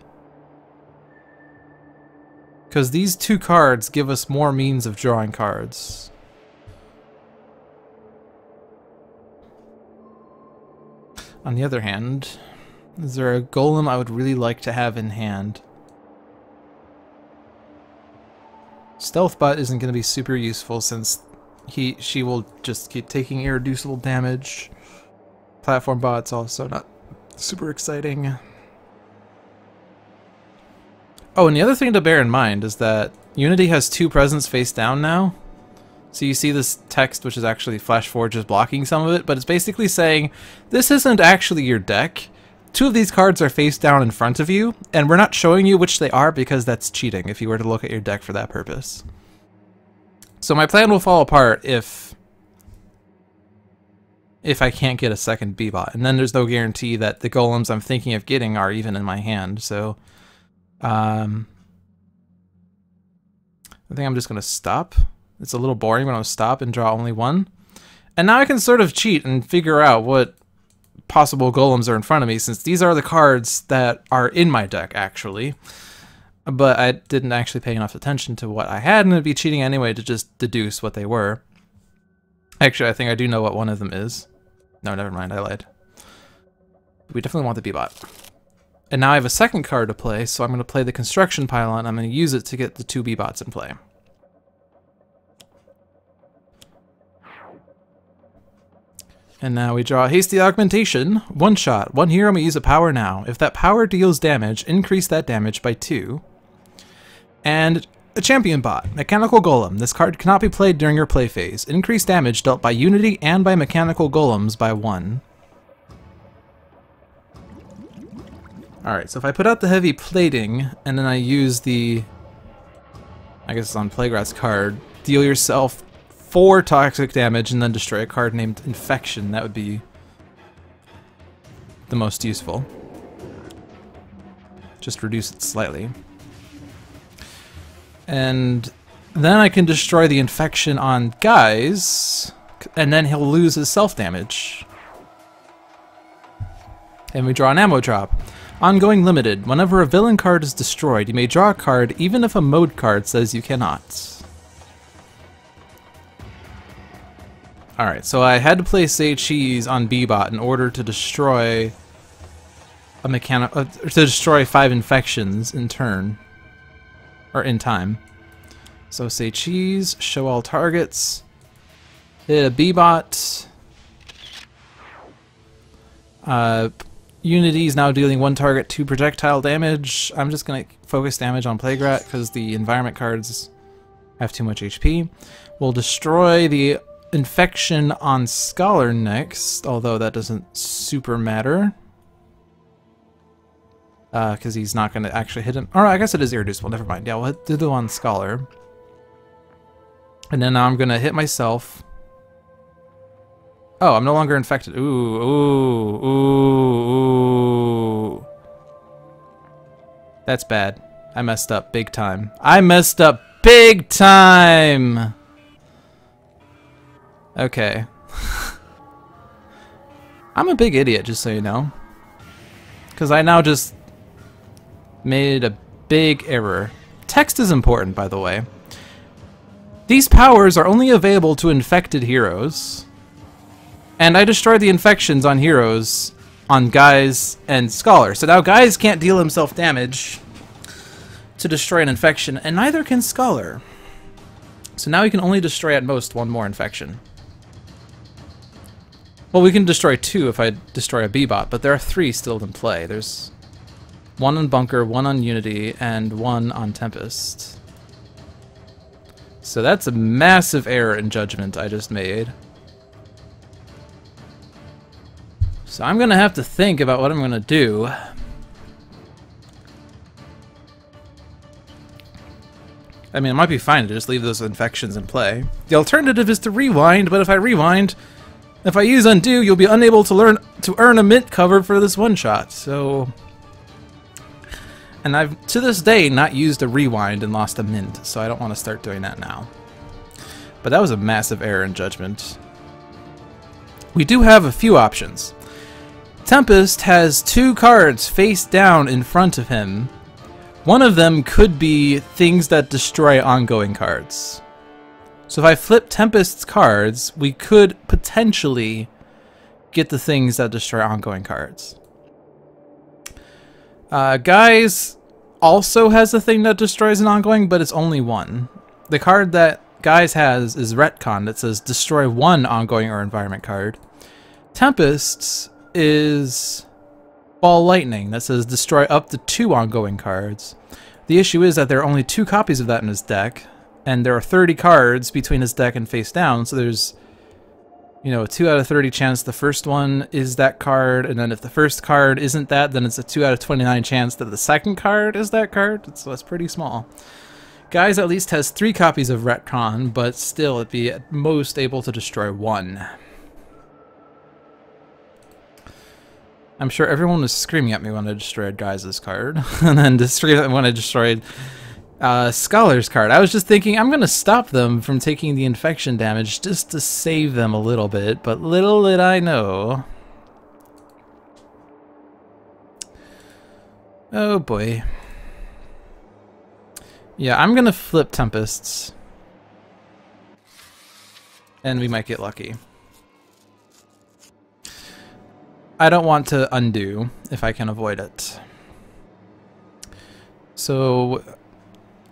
Because these two cards give us more means of drawing cards. On the other hand, is there a golem I would really like to have in hand? Stealth bot isn't going to be super useful since he she will just keep taking irreducible damage. Platform bot's also not super exciting. Oh, and the other thing to bear in mind is that Unity has two presents face down now. So you see this text, which is actually FlashForge is blocking some of it, but it's basically saying, this isn't actually your deck. Two of these cards are face down in front of you, and we're not showing you which they are because that's cheating if you were to look at your deck for that purpose. So my plan will fall apart if if I can't get a second B-bot. And then there's no guarantee that the golems I'm thinking of getting are even in my hand. So um, I think I'm just going to stop. It's a little boring when I stop and draw only one. And now I can sort of cheat and figure out what possible golems are in front of me, since these are the cards that are in my deck, actually. but I didn't actually pay enough attention to what I had, and it'd be cheating anyway to just deduce what they were. Actually, I think I do know what one of them is. No, never mind, I lied. We definitely want the B-Bot. And now I have a second card to play, so I'm going to play the Construction Pylon. I'm going to use it to get the two B-Bots in play. And now we draw Hasty Augmentation. One shot. One hero may use a power now. If that power deals damage, increase that damage by two. And a Champion Bot. Mechanical Golem. This card cannot be played during your play phase. Increase damage dealt by Unity and by Mechanical Golems by one. Alright, so if I put out the heavy plating, and then I use the... I guess it's on Plague Rat's card, deal yourself four toxic damage and then destroy a card named Infection. That would be the most useful. Just reduce it slightly. And then I can destroy the infection on Guise, and then he'll lose his self-damage. And we draw an ammo drop. Ongoing limited. Whenever a villain card is destroyed, you may draw a card even if a mode card says you cannot. Alright, so I had to play Say Cheese on B-Bot in order to destroy a mechanic uh, to destroy five infections in turn. Or in time. So say cheese, show all targets, hit a B-Bot. Uh, Unity is now dealing one target, two projectile damage. I'm just gonna focus damage on Plague Rat because the environment cards have too much HP. We'll destroy the infection on Scholar next, although that doesn't super matter. Because uh, he's not going to actually hit him. Or I guess it is irreducible, never mind. Yeah, we'll do the one Scholar. And then I'm going to hit myself. Oh, I'm no longer infected. Ooh, ooh, ooh, ooh. That's bad. I messed up big time. I messed up big time! Okay. I'm a big idiot, just so you know. Because I now just made a big error. Text is important, by the way. These powers are only available to infected heroes. And I destroyed the infections on heroes, on Guise and Scholar. So now Guise can't deal himself damage to destroy an infection, and neither can Scholar. So now he can only destroy at most one more infection. Well, we can destroy two if I destroy a B-bot, but there are three still in play. There's one on Bunker, one on Unity, and one on Tempest. So that's a massive error in judgment I just made. So I'm gonna have to think about what I'm gonna do. I mean, it might be fine to just leave those infections in play. The alternative is to rewind, but if I rewind, if I use undo, you'll be unable to learn to earn a mint cover for this one shot. So, and I've to this day not used a rewind and lost a mint, so I don't want to start doing that now. But that was a massive error in judgment. We do have a few options. Tempest has two cards face down in front of him. One of them could be things that destroy ongoing cards. So if I flip Tempest's cards, we could potentially get the things that destroy ongoing cards. Uh, Guise also has a thing that destroys an ongoing, but it's only one. The card that Guise has is Retcon that says destroy one ongoing or environment card. Tempest's is Ball Lightning that says destroy up to two ongoing cards. The issue is that there are only two copies of that in his deck, and there are 30 cards between his deck and face down, so there's, you know, a 2 out of 30 chance the first one is that card, and then if the first card isn't that, then it's a 2 out of 29 chance that the second card is that card, so that's pretty small. Guise at least has 3 copies of Retcon, but still it'd be at most able to destroy one. I'm sure everyone was screaming at me when I destroyed Guise' card, and then screaming when I destroyed uh, Scholar's card. I was just thinking I'm going to stop them from taking the infection damage just to save them a little bit, but little did I know. Oh boy. Yeah, I'm gonna flip Tempests. And we might get lucky. I don't want to undo if I can avoid it. So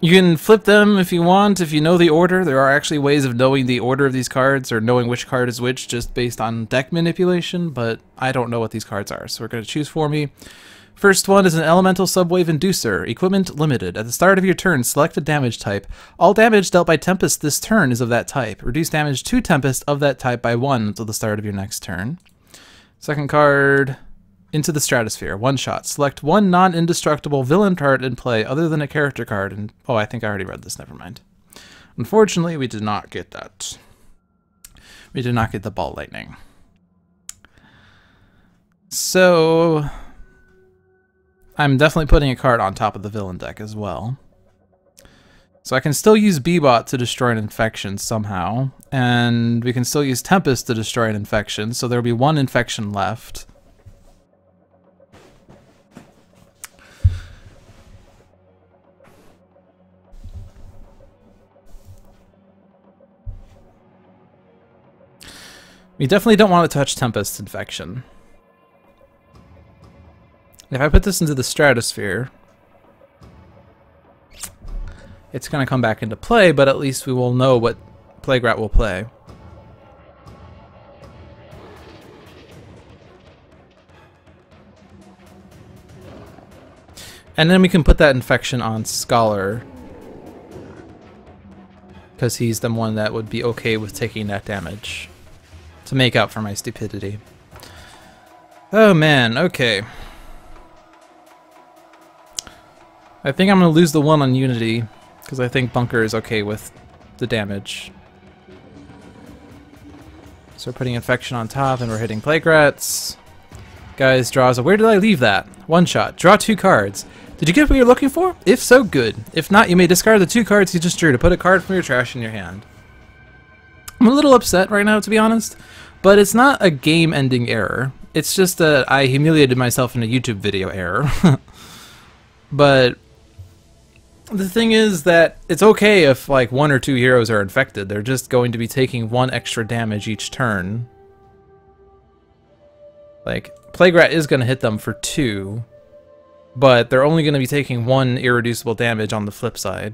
you can flip them if you want, if you know the order. There are actually ways of knowing the order of these cards or knowing which card is which just based on deck manipulation, but I don't know what these cards are, so we're going to choose for me. First one is an Elemental Subwave Inducer, equipment limited. At the start of your turn, select a damage type. All damage dealt by Tempest this turn is of that type. Reduce damage to Tempest of that type by 1 until the start of your next turn. Second card, Into the Stratosphere. One shot. Select one non-indestructible villain card in play other than a character card. And Oh, I think I already read this, never mind. Unfortunately, we did not get that. We did not get the Ball Lightning. So, I'm definitely putting a card on top of the villain deck as well. So I can still use Bebot to destroy an infection somehow, and we can still use Tempest to destroy an infection, so there'll be one infection left. We definitely don't want to touch Tempest infection. If I put this into the stratosphere, it's going to come back into play, but at least we will know what Plague Rat will play. And then we can put that infection on Scholar. Because he's the one that would be okay with taking that damage. To make up for my stupidity. Oh man, okay. I think I'm going to lose the one on Unity, because I think Bunker is okay with the damage. So we're putting Infection on top, and we're hitting Plague Rats. Guise, draws a... Where did I leave that? One shot. Draw two cards. Did you get what you're looking for? If so, good. If not, you may discard the two cards you just drew to put a card from your trash in your hand. I'm a little upset right now, to be honest, but it's not a game-ending error. It's just that I humiliated myself in a YouTube video error. but the thing is that it's okay if like one or two heroes are infected. They're just going to be taking one extra damage each turn. Like, Plague Rat is going to hit them for two, but they're only going to be taking one irreducible damage on the flip side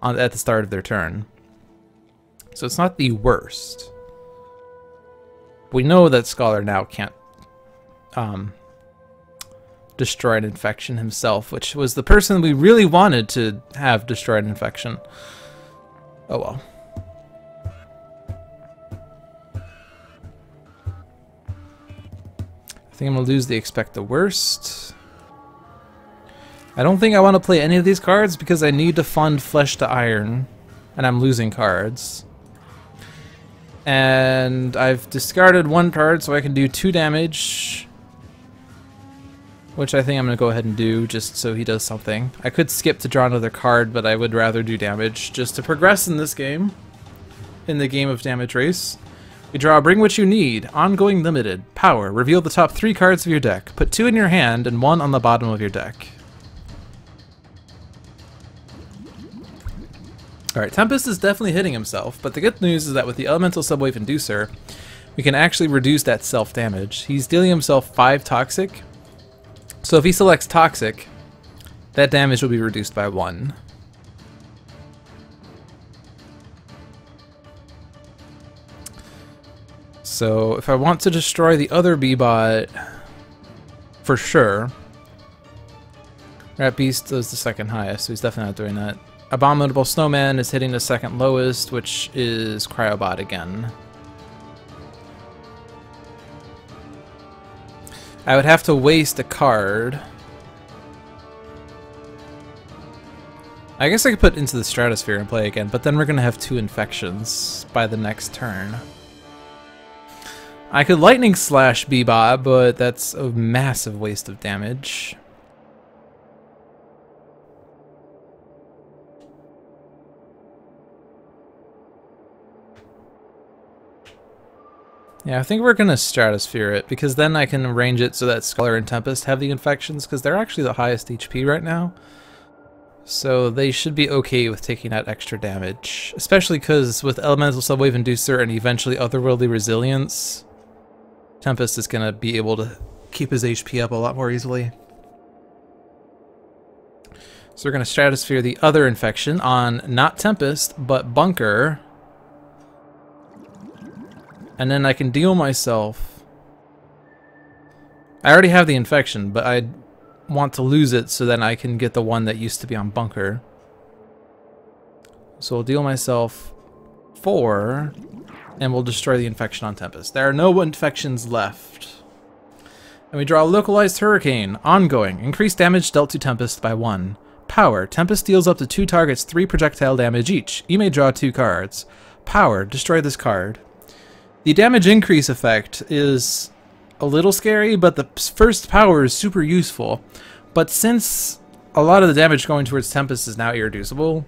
on, at the start of their turn. So it's not the worst. We know that Scholar now can't um, destroy an infection himself, which was the person we really wanted to have destroy an infection. Oh well. I think I'm going to lose the expect the worst. I don't think I want to play any of these cards because I need to fund Flesh to Iron, and I'm losing cards. And I've discarded one card so I can do two damage which I think I'm going to go ahead and do, just so he does something. I could skip to draw another card, but I would rather do damage, just to progress in this game. In the game of Damage Race. We draw Bring What You Need, Ongoing Limited, Power. Reveal the top three cards of your deck. Put two in your hand and one on the bottom of your deck. Alright, Tempest is definitely hitting himself, but the good news is that with the Elemental Subwave Inducer, we can actually reduce that self-damage. He's dealing himself 5 Toxic, so if he selects Toxic, that damage will be reduced by 1. So if I want to destroy the other B-Bot, for sure, Rat Beast is the second highest, so he's definitely not doing that. Abominable Snowman is hitting the second lowest, which is Cryobot again. I would have to waste a card. I guess I could put into the Stratosphere and play again, but then we're going to have two infections by the next turn. I could Lightning Slash Bebot, but that's a massive waste of damage. Yeah, I think we're going to Stratosphere it, because then I can arrange it so that Scholar and Tempest have the infections, because they're actually the highest HP right now. So they should be okay with taking that extra damage. Especially because with Elemental Subwave Inducer and eventually Otherworldly Resilience, Tempest is going to be able to keep his HP up a lot more easily. So we're going to Stratosphere the other infection on not Tempest, but Bunker. And then I can deal myself. I already have the infection, but I want to lose it so then I can get the one that used to be on Bunker. So I'll deal myself four, and we'll destroy the infection on Tempest. There are no infections left. And we draw a localized hurricane, ongoing. Increased damage dealt to Tempest by one. Power. Tempest deals up to two targets three projectile damage each. You may draw two cards. Power. Destroy this card. The damage increase effect is a little scary, but the first power is super useful. But since a lot of the damage going towards Tempest is now irreducible,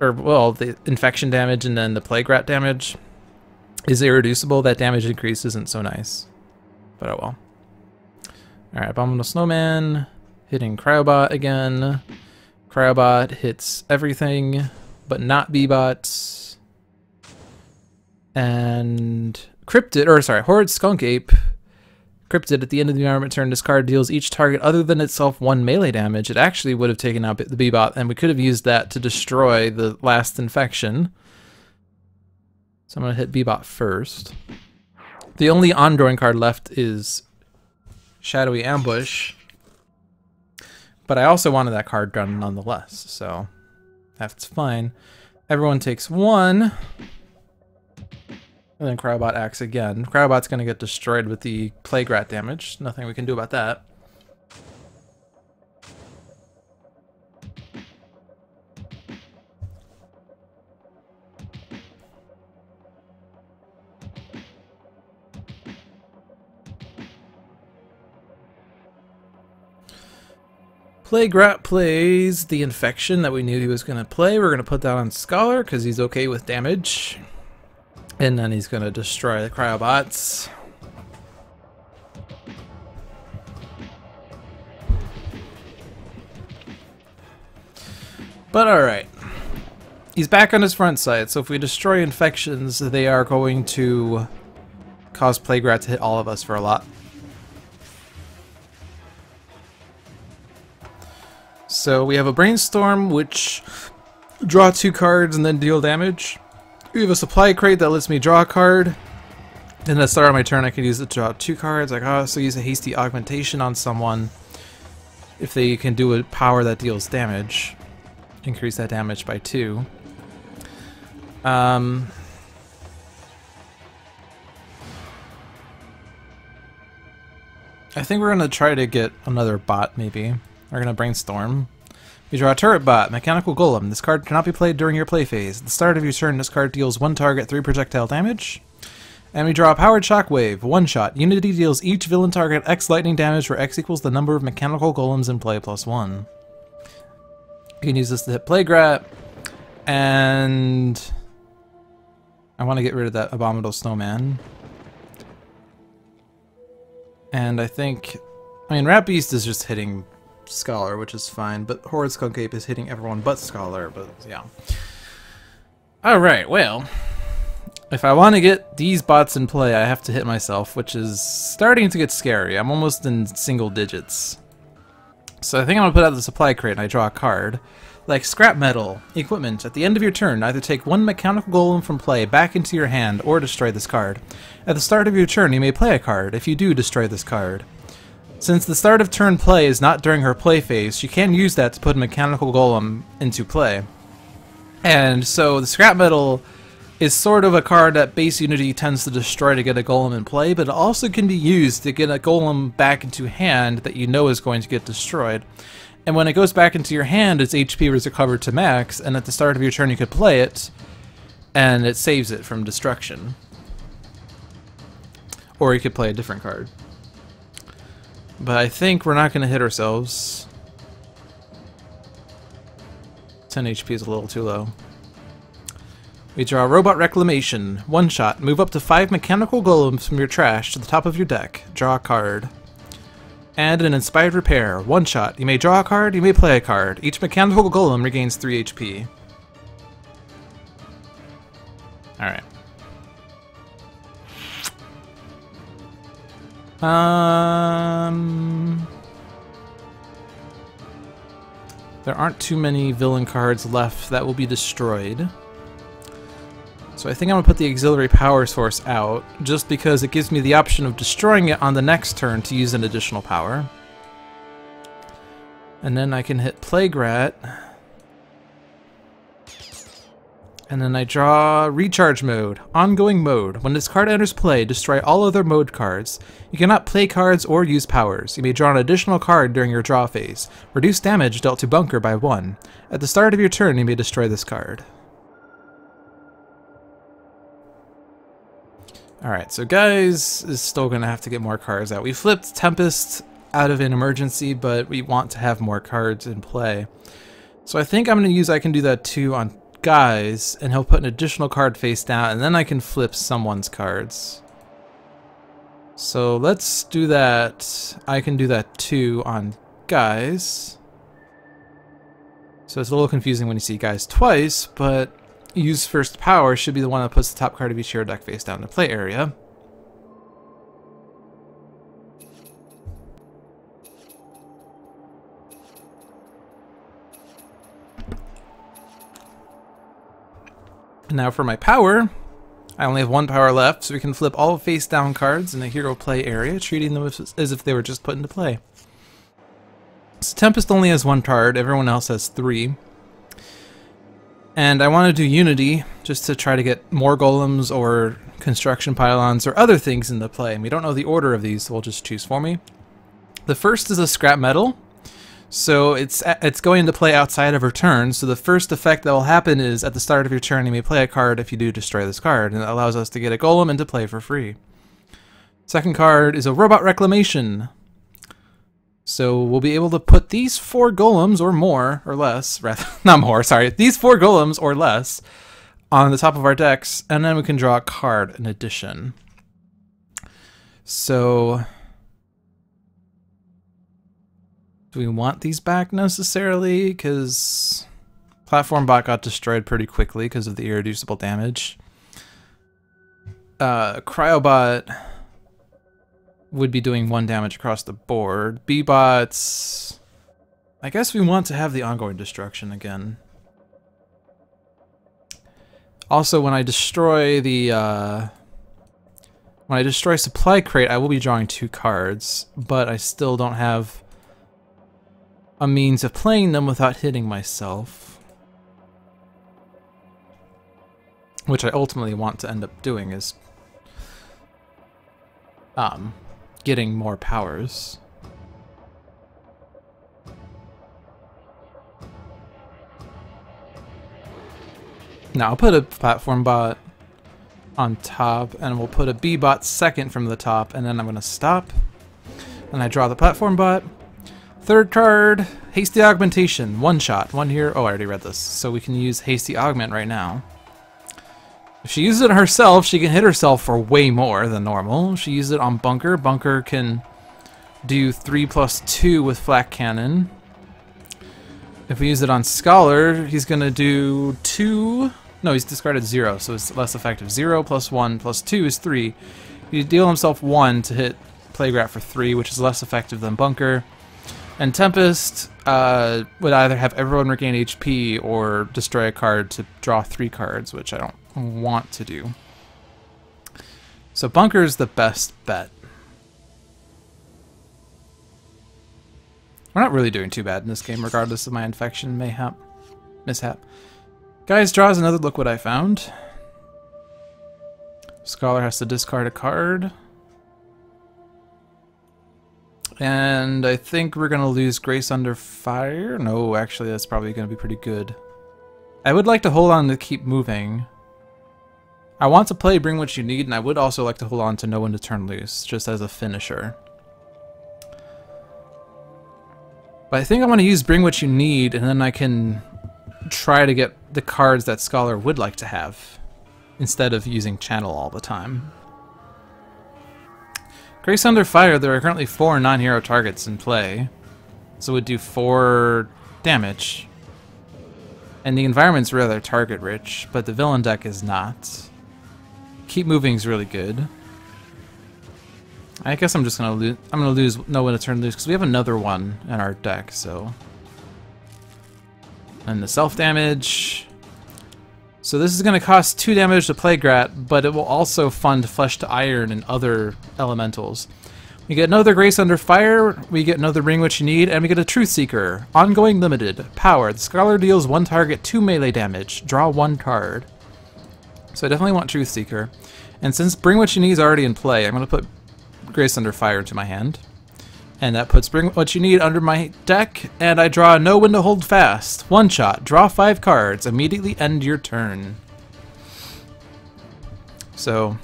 or, well, the infection damage and then the Plague Rat damage is irreducible, that damage increase isn't so nice. But oh well. Alright, Abominable Snowman hitting Cryobot again. Cryobot hits everything, but not B-Bots. And Cryptid, or sorry, Horrid Skunk Ape Cryptid, at the end of the armament turn, this card deals each target other than itself one melee damage. It actually would have taken out the B-Bot, and we could have used that to destroy the last infection. So I'm going to hit B-Bot first. The only ongoing card left is Shadowy Ambush. But I also wanted that card done nonetheless, so that's fine. Everyone takes one. And then Cryobot acts again. Cryobot's going to get destroyed with the Plague Rat damage. Nothing we can do about that. Plague Rat plays the Infection that we knew he was going to play. We're going to put that on Scholar because he's okay with damage. And then he's gonna destroy the cryobots. But alright. He's back on his front side, so if we destroy infections, they are going to cause Plague Rat to hit all of us for a lot. So we have a Brainstorm, which draw two cards and then deal damage. We have a supply crate that lets me draw a card. And at the start of my turn, I can use it to draw two cards. I can also use a hasty augmentation on someone if they can do a power that deals damage. Increase that damage by two. Um, I think we're going to try to get another bot, maybe. We're going to brainstorm. You draw a turret bot, mechanical golem. This card cannot be played during your play phase. At the start of your turn, this card deals one target, three projectile damage. And we draw a powered shockwave, one shot. Unity deals each villain target X lightning damage where X equals the number of mechanical golems in play plus one. You can use this to hit Plague Rat. And I want to get rid of that abominable snowman. And I think I mean Rat Beast is just hitting Scholar, which is fine, but Horrid Skunk is hitting everyone but Scholar, but yeah. Alright, well, if I want to get these bots in play, I have to hit myself, which is starting to get scary. I'm almost in single digits. So I think I'm going to put out the supply crate and I draw a card. Like scrap metal, equipment, at the end of your turn, either take one mechanical golem from play back into your hand or destroy this card. At the start of your turn, you may play a card. If you do, destroy this card. Since the start of turn play is not during her play phase, she can use that to put a mechanical golem into play. And so the scrap metal is sort of a card that base unity tends to destroy to get a golem in play, but it also can be used to get a golem back into hand that you know is going to get destroyed. And when it goes back into your hand, its HP is recovered to max, and at the start of your turn you could play it, and it saves it from destruction. Or you could play a different card. But I think we're not going to hit ourselves. 10 HP is a little too low. We draw Robot Reclamation. One shot. Move up to five mechanical golems from your trash to the top of your deck. Draw a card. and an Inspired Repair. One shot. You may draw a card, you may play a card. Each mechanical golem regains 3 HP. Alright. Um... There aren't too many villain cards left that will be destroyed. So I think I'm going to put the Auxiliary Power Source out, just because it gives me the option of destroying it on the next turn to use an additional power. And then I can hit Plague Rat. And then I draw Recharge Mode, Ongoing Mode. When this card enters play, destroy all other mode cards. You cannot play cards or use powers. You may draw an additional card during your draw phase. Reduce damage dealt to Bunker by 1. At the start of your turn, you may destroy this card. Alright, so Guise is still going to have to get more cards out. We flipped Tempest out of an emergency, but we want to have more cards in play. So I think I'm going to use I can do that too on Guise, and he'll put an additional card face down, and then I can flip someone's cards. So let's do that. I can do that too on Guise. So it's a little confusing when you see Guise twice, but use first power should be the one that puts the top card of each hero deck face down in the play area. Now for my power, I only have one power left, so we can flip all face down cards in the hero play area, treating them as if they were just put into play. So Tempest only has one card, everyone else has three. And I want to do Unity just to try to get more golems or construction pylons or other things into play. And we don't know the order of these, so we'll just choose for me. The first is a scrap metal. So it's it's going into play outside of her turn. So the first effect that will happen is at the start of your turn, you may play a card if you do destroy this card, and it allows us to get a golem into play for free. Second card is a robot reclamation. So we'll be able to put these four golems or more or less, rather not more, sorry, these four golems or less on the top of our decks, and then we can draw a card in addition. So do we want these back necessarily? Because Platform Bot got destroyed pretty quickly because of the irreducible damage. Uh, Cryobot would be doing one damage across the board. B-bots... I guess we want to have the ongoing destruction again. Also, when I destroy the, uh, When I destroy Supply Crate, I will be drawing two cards, but I still don't have a means of playing them without hitting myself. Which I ultimately want to end up doing is um, getting more powers. Now I'll put a platform bot on top, and we'll put a B bot second from the top, and then I'm gonna stop. And I draw the platform bot. Third card, Hasty Augmentation, one shot, one here. Oh, I already read this. So we can use Hasty Augment right now. If she uses it herself, she can hit herself for way more than normal. She uses it on Bunker, Bunker can do 3 plus 2 with Flak Cannon. If we use it on Scholar, he's going to do 2... No, he's discarded 0, so it's less effective. 0 plus 1 plus 2 is 3. He deal himself 1 to hit Plague Rat for 3, which is less effective than Bunker. And Tempest uh, would either have everyone regain HP or destroy a card to draw 3 cards, which I don't want to do. So Bunker is the best bet. We're not really doing too bad in this game, regardless of my infection mayhap, mishap. Guise, draws another look what I found. Scholar has to discard a card. And I think we're going to lose Grace Under Fire. No, actually, that's probably going to be pretty good. I would like to hold on to keep moving. I want to play Bring What You Need, and I would also like to hold on to Know When to Turn Loose, just as a finisher. But I think I want to use Bring What You Need, and then I can try to get the cards that Scholar would like to have, instead of using Channel all the time. Grace Under Fire, there are currently four non-hero targets in play. So it would do four damage. And the environment's rather target-rich, but the villain deck is not. Keep moving is really good. I guess I'm just gonna lose. I'm gonna lose. Know When to turn loose because we have another one in our deck. So, and the self damage. So this is going to cost 2 damage to Plague Rat, but it will also fund Flesh to Iron and other elementals. We get another Grace Under Fire, we get another Bring What You Need, and we get a Truth Seeker. Ongoing Limited. Power. The Scholar deals one target 2 melee damage. Draw one card. So I definitely want Truth Seeker. And since Bring What You Need is already in play, I'm going to put Grace Under Fire into my hand. And that puts Bring What You Need under my deck, and I draw no to Hold Fast. One shot, draw five cards, immediately end your turn. So,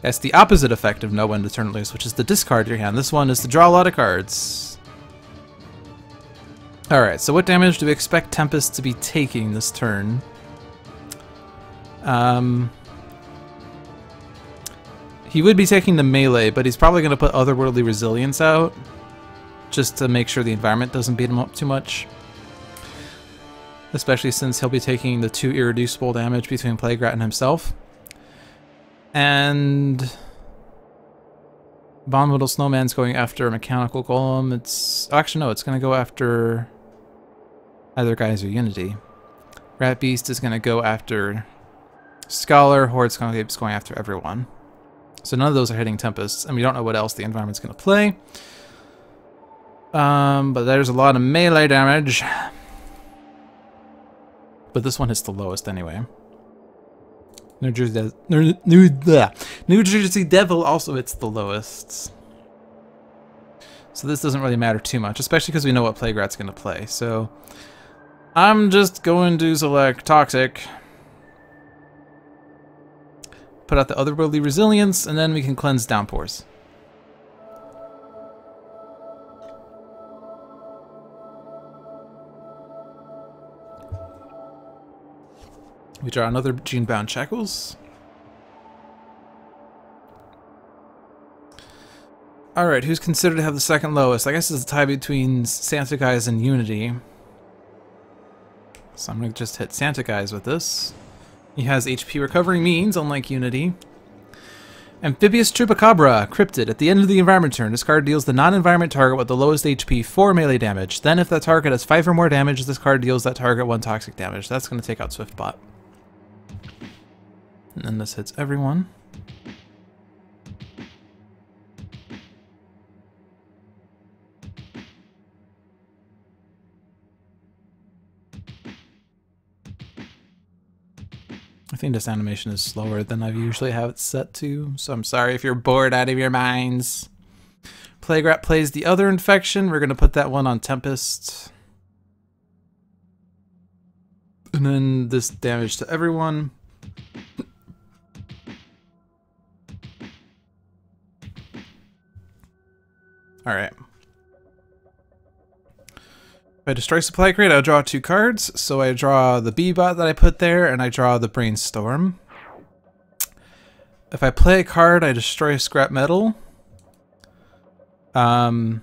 that's the opposite effect of Know When to Turn Loose, which is to discard your hand. This one is to draw a lot of cards. Alright, so what damage do we expect Tempest to be taking this turn? Um, he would be taking the melee, but he's probably going to put Otherworldly Resilience out just to make sure the environment doesn't beat him up too much. Especially since he'll be taking the two irreducible damage between Plague Rat and himself. And... Little Snowman's going after a Mechanical Golem. It's... Actually, no, it's going to go after either Geyser Unity. Rat Beast is going to go after Scholar. Horde's going to going after everyone. So none of those are hitting Tempests, and we don't know what else the environment's going to play. Um, but there's a lot of melee damage. But this one hits the lowest anyway. New Jersey, New, New, New Jersey Devil also hits the lowest. So this doesn't really matter too much, especially because we know what Plague Rat's going to play. So I'm just going to select Toxic put out the otherworldly resilience, and then we can cleanse downpours. We draw another Gene-bound Shackles. Alright, who's considered to have the second lowest? I guess it's a tie between Santa Guise and Unity. So I'm going to just hit Santa Guise with this. He has HP recovery means, unlike Unity. Amphibious Chupacabra, Cryptid. At the end of the environment turn, this card deals the non-environment target with the lowest HP 4 melee damage. Then if that target has 5 or more damage, this card deals that target 1 toxic damage. That's going to take out Swiftbot. And then this hits everyone. Think this animation is slower than I usually have it set to, so I'm sorry if you're bored out of your minds. Plague Rat plays the other infection. We're going to put that one on Tempest. And then this damage to everyone. Alright. If I destroy supply crate, I'll draw two cards. So I draw the B-bot that I put there, and I draw the Brainstorm. If I play a card, I destroy scrap metal. Um,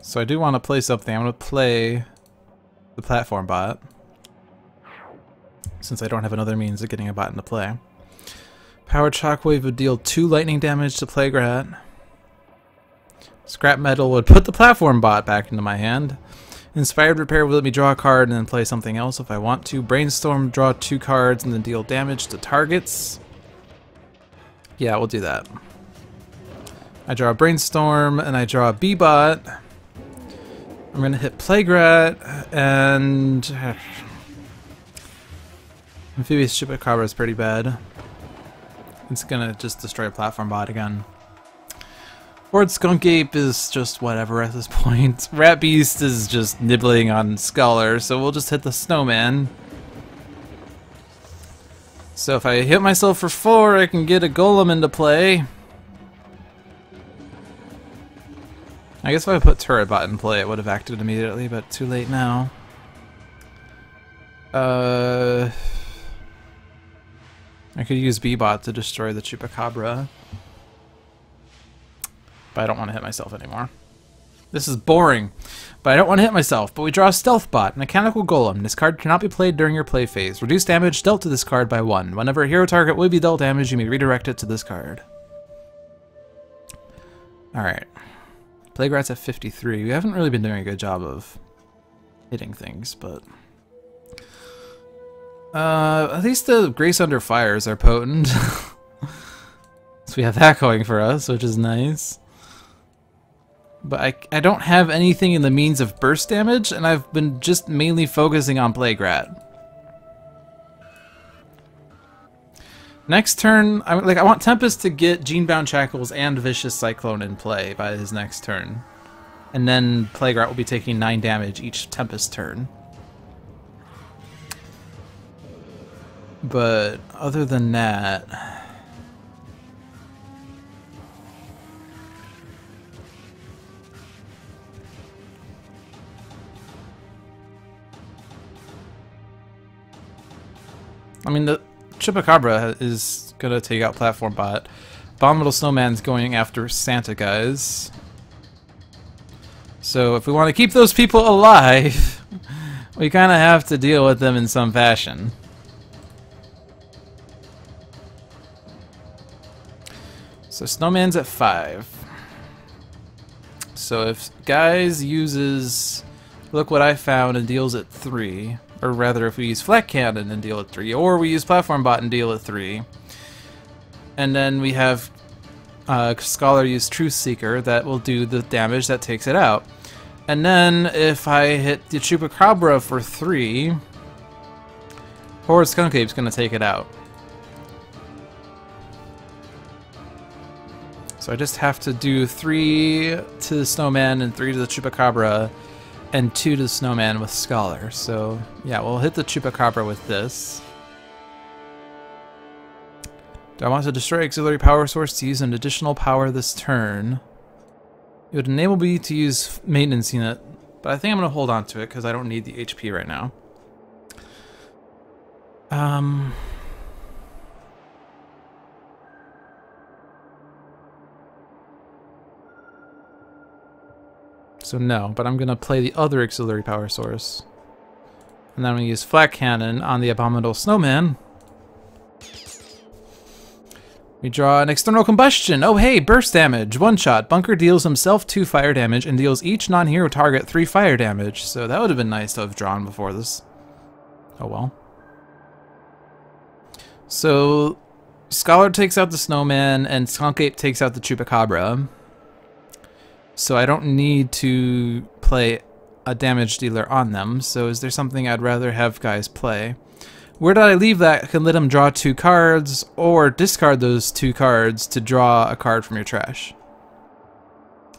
so I do want to play something. I'm going to play the platform bot. Since I don't have another means of getting a bot into play. Powered Shockwave would deal 2 lightning damage to Plague Rat. Scrap Metal would put the platform bot back into my hand. Inspired Repair would let me draw a card and then play something else if I want to. Brainstorm, draw two cards and then deal damage to targets. Yeah, we'll do that. I draw a Brainstorm and I draw a B-Bot. I'm going to hit Plague Rat and... Amphibious Chupacabra is pretty bad. It's going to just destroy a platform bot again. Horrid Skunk Ape is just whatever at this point. Rat Beast is just nibbling on Scholar, so we'll just hit the Snowman. So if I hit myself for four, I can get a Golem into play. I guess if I put Turret Bot in play, it would have acted immediately, but too late now. Uh... I could use B-Bot to destroy the Chupacabra. But I don't want to hit myself anymore. This is boring, but I don't want to hit myself. But we draw a Stealth Bot, Mechanical Golem. This card cannot be played during your play phase. Reduce damage dealt to this card by 1. Whenever a hero target will be dealt damage, you may redirect it to this card. Alright. Plague Rat's at 53. We haven't really been doing a good job of hitting things, but... Uh, at least the Grace Under Fires are potent. so we have that going for us, which is nice. But I, I don't have anything in the means of burst damage, and I've been just mainly focusing on Plague Rat. Next turn, I like I want Tempest to get Genebound Shackles and Vicious Cyclone in play by his next turn. And then Plague Rat will be taking 9 damage each Tempest turn. But other than that... I mean, the Chupacabra is gonna take out Platform Bot. Abominable Snowman's going after Santa Guise. So if we want to keep those people alive, we kind of have to deal with them in some fashion. So Snowman's at 5. So if Guise uses Look What I Found and deals at 3, or rather if we use Flak Cannon and deal at 3, or we use Platform Bot and deal at 3, and then we have uh, Scholar use Truth Seeker that will do the damage that takes it out. And then if I hit the Chupacabra for 3, Horrid Skunk Ape's going to take it out. So I just have to do three to the snowman and three to the chupacabra and two to the snowman with scholar. So yeah, we'll hit the chupacabra with this. Do I want to destroy auxiliary power source to use an additional power this turn? It would enable me to use maintenance unit, but I think I'm going to hold on to it because I don't need the HP right now. Um... So no, but I'm to play the other auxiliary power source. And then I'm to use Flak Cannon on the Abominable Snowman. We draw an external combustion. Oh hey, burst damage. One shot. Bunker deals himself two fire damage and deals each non-hero target three fire damage. So that would have been nice to have drawn before this. Oh well. So Scholar takes out the snowman and Skunk Ape takes out the Chupacabra. So I don't need to play a damage dealer on them. So is there something I'd rather have Guise play? Where did I leave that can let them draw two cards, or discard those two cards to draw a card from your trash.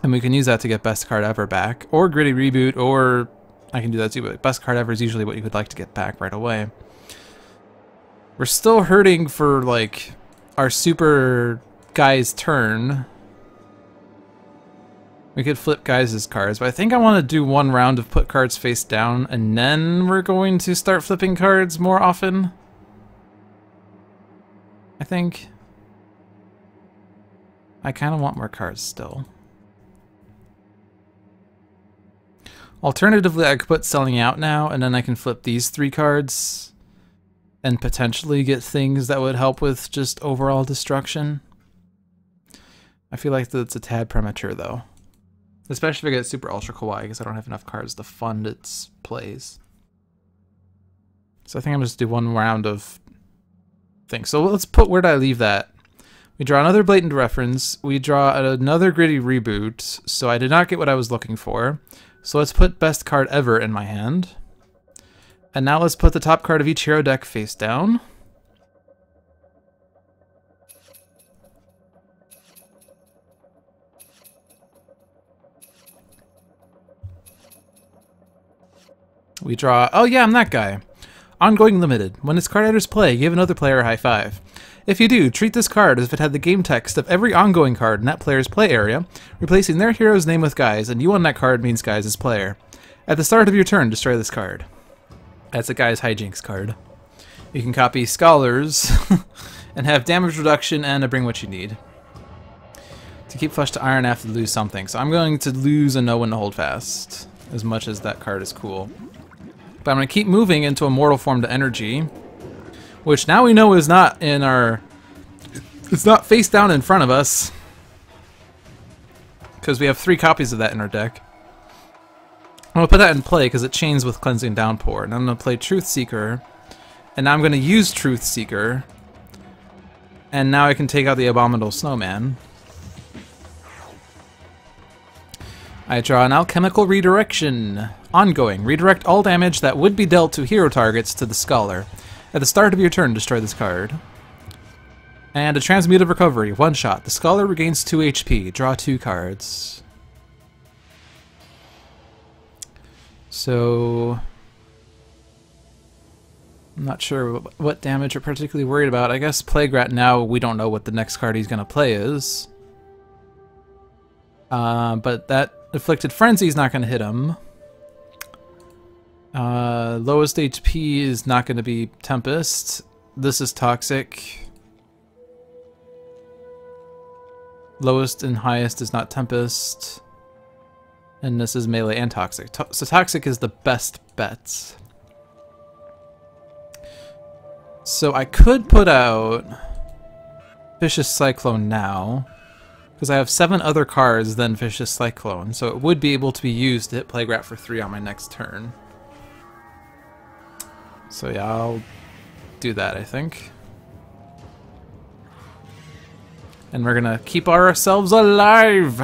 And we can use that to get best card ever back, or gritty reboot, or I can do that too, but best card ever is usually what you would like to get back right away. We're still hurting for, like, our super guy's turn, we could flip Guise' cards, but I think I want to do one round of put cards face down, and then we're going to start flipping cards more often. I think. I kind of want more cards still. Alternatively, I could put selling out now, and then I can flip these three cards and potentially get things that would help with just overall destruction. I feel like that's a tad premature, though. Especially if I get Super Ultra Kawaii, because I don't have enough cards to fund its plays. So I think I'm just do one round of things. So let's put, where did I leave that? We draw another blatant reference. We draw another gritty reboot. So I did not get what I was looking for. So let's put best card ever in my hand. And now let's put the top card of each hero deck face down. We draw, oh yeah, I'm that guy. Ongoing Limited. When this card enters play, give another player a high five. If you do, treat this card as if it had the game text of every ongoing card in that player's play area, replacing their hero's name with Guise, and you on that card means Guise' as player. At the start of your turn, destroy this card. That's a Guise' Hijinks card. You can copy Scholars and have damage reduction and a bring what you need. To keep Flesh to Iron, I have to lose something. So I'm going to lose a Know When to Hold Fast, as much as that card is cool. But I'm going to keep moving into a mortal form to energy, which now we know is not in our... It's not face down in front of us, because we have three copies of that in our deck. I'm going to put that in play because it chains with Cleansing Downpour. And I'm going to play Truth Seeker. And now I'm going to use Truth Seeker. And now I can take out the Abominable Snowman. I draw an Alchemical Redirection. Ongoing. Redirect all damage that would be dealt to hero targets to the Scholar. At the start of your turn, destroy this card. And a Transmutive Recovery. One shot. The Scholar regains 2 HP. Draw two cards. So... I'm not sure what damage we're particularly worried about. I guess Plague Rat now we don't know what the next card he's going to play is. Uh, but that Afflicted Frenzy is not going to hit him. Uh, lowest HP is not going to be Tempest. This is Toxic. Lowest and highest is not Tempest. And this is melee and toxic. To so toxic is the best bet. So I could put out Vicious Cyclone now, because I have seven other cards than Vicious Cyclone, so it would be able to be used to hit Plague for three on my next turn. So yeah, I'll do that, I think. And we're gonna keep ourselves alive!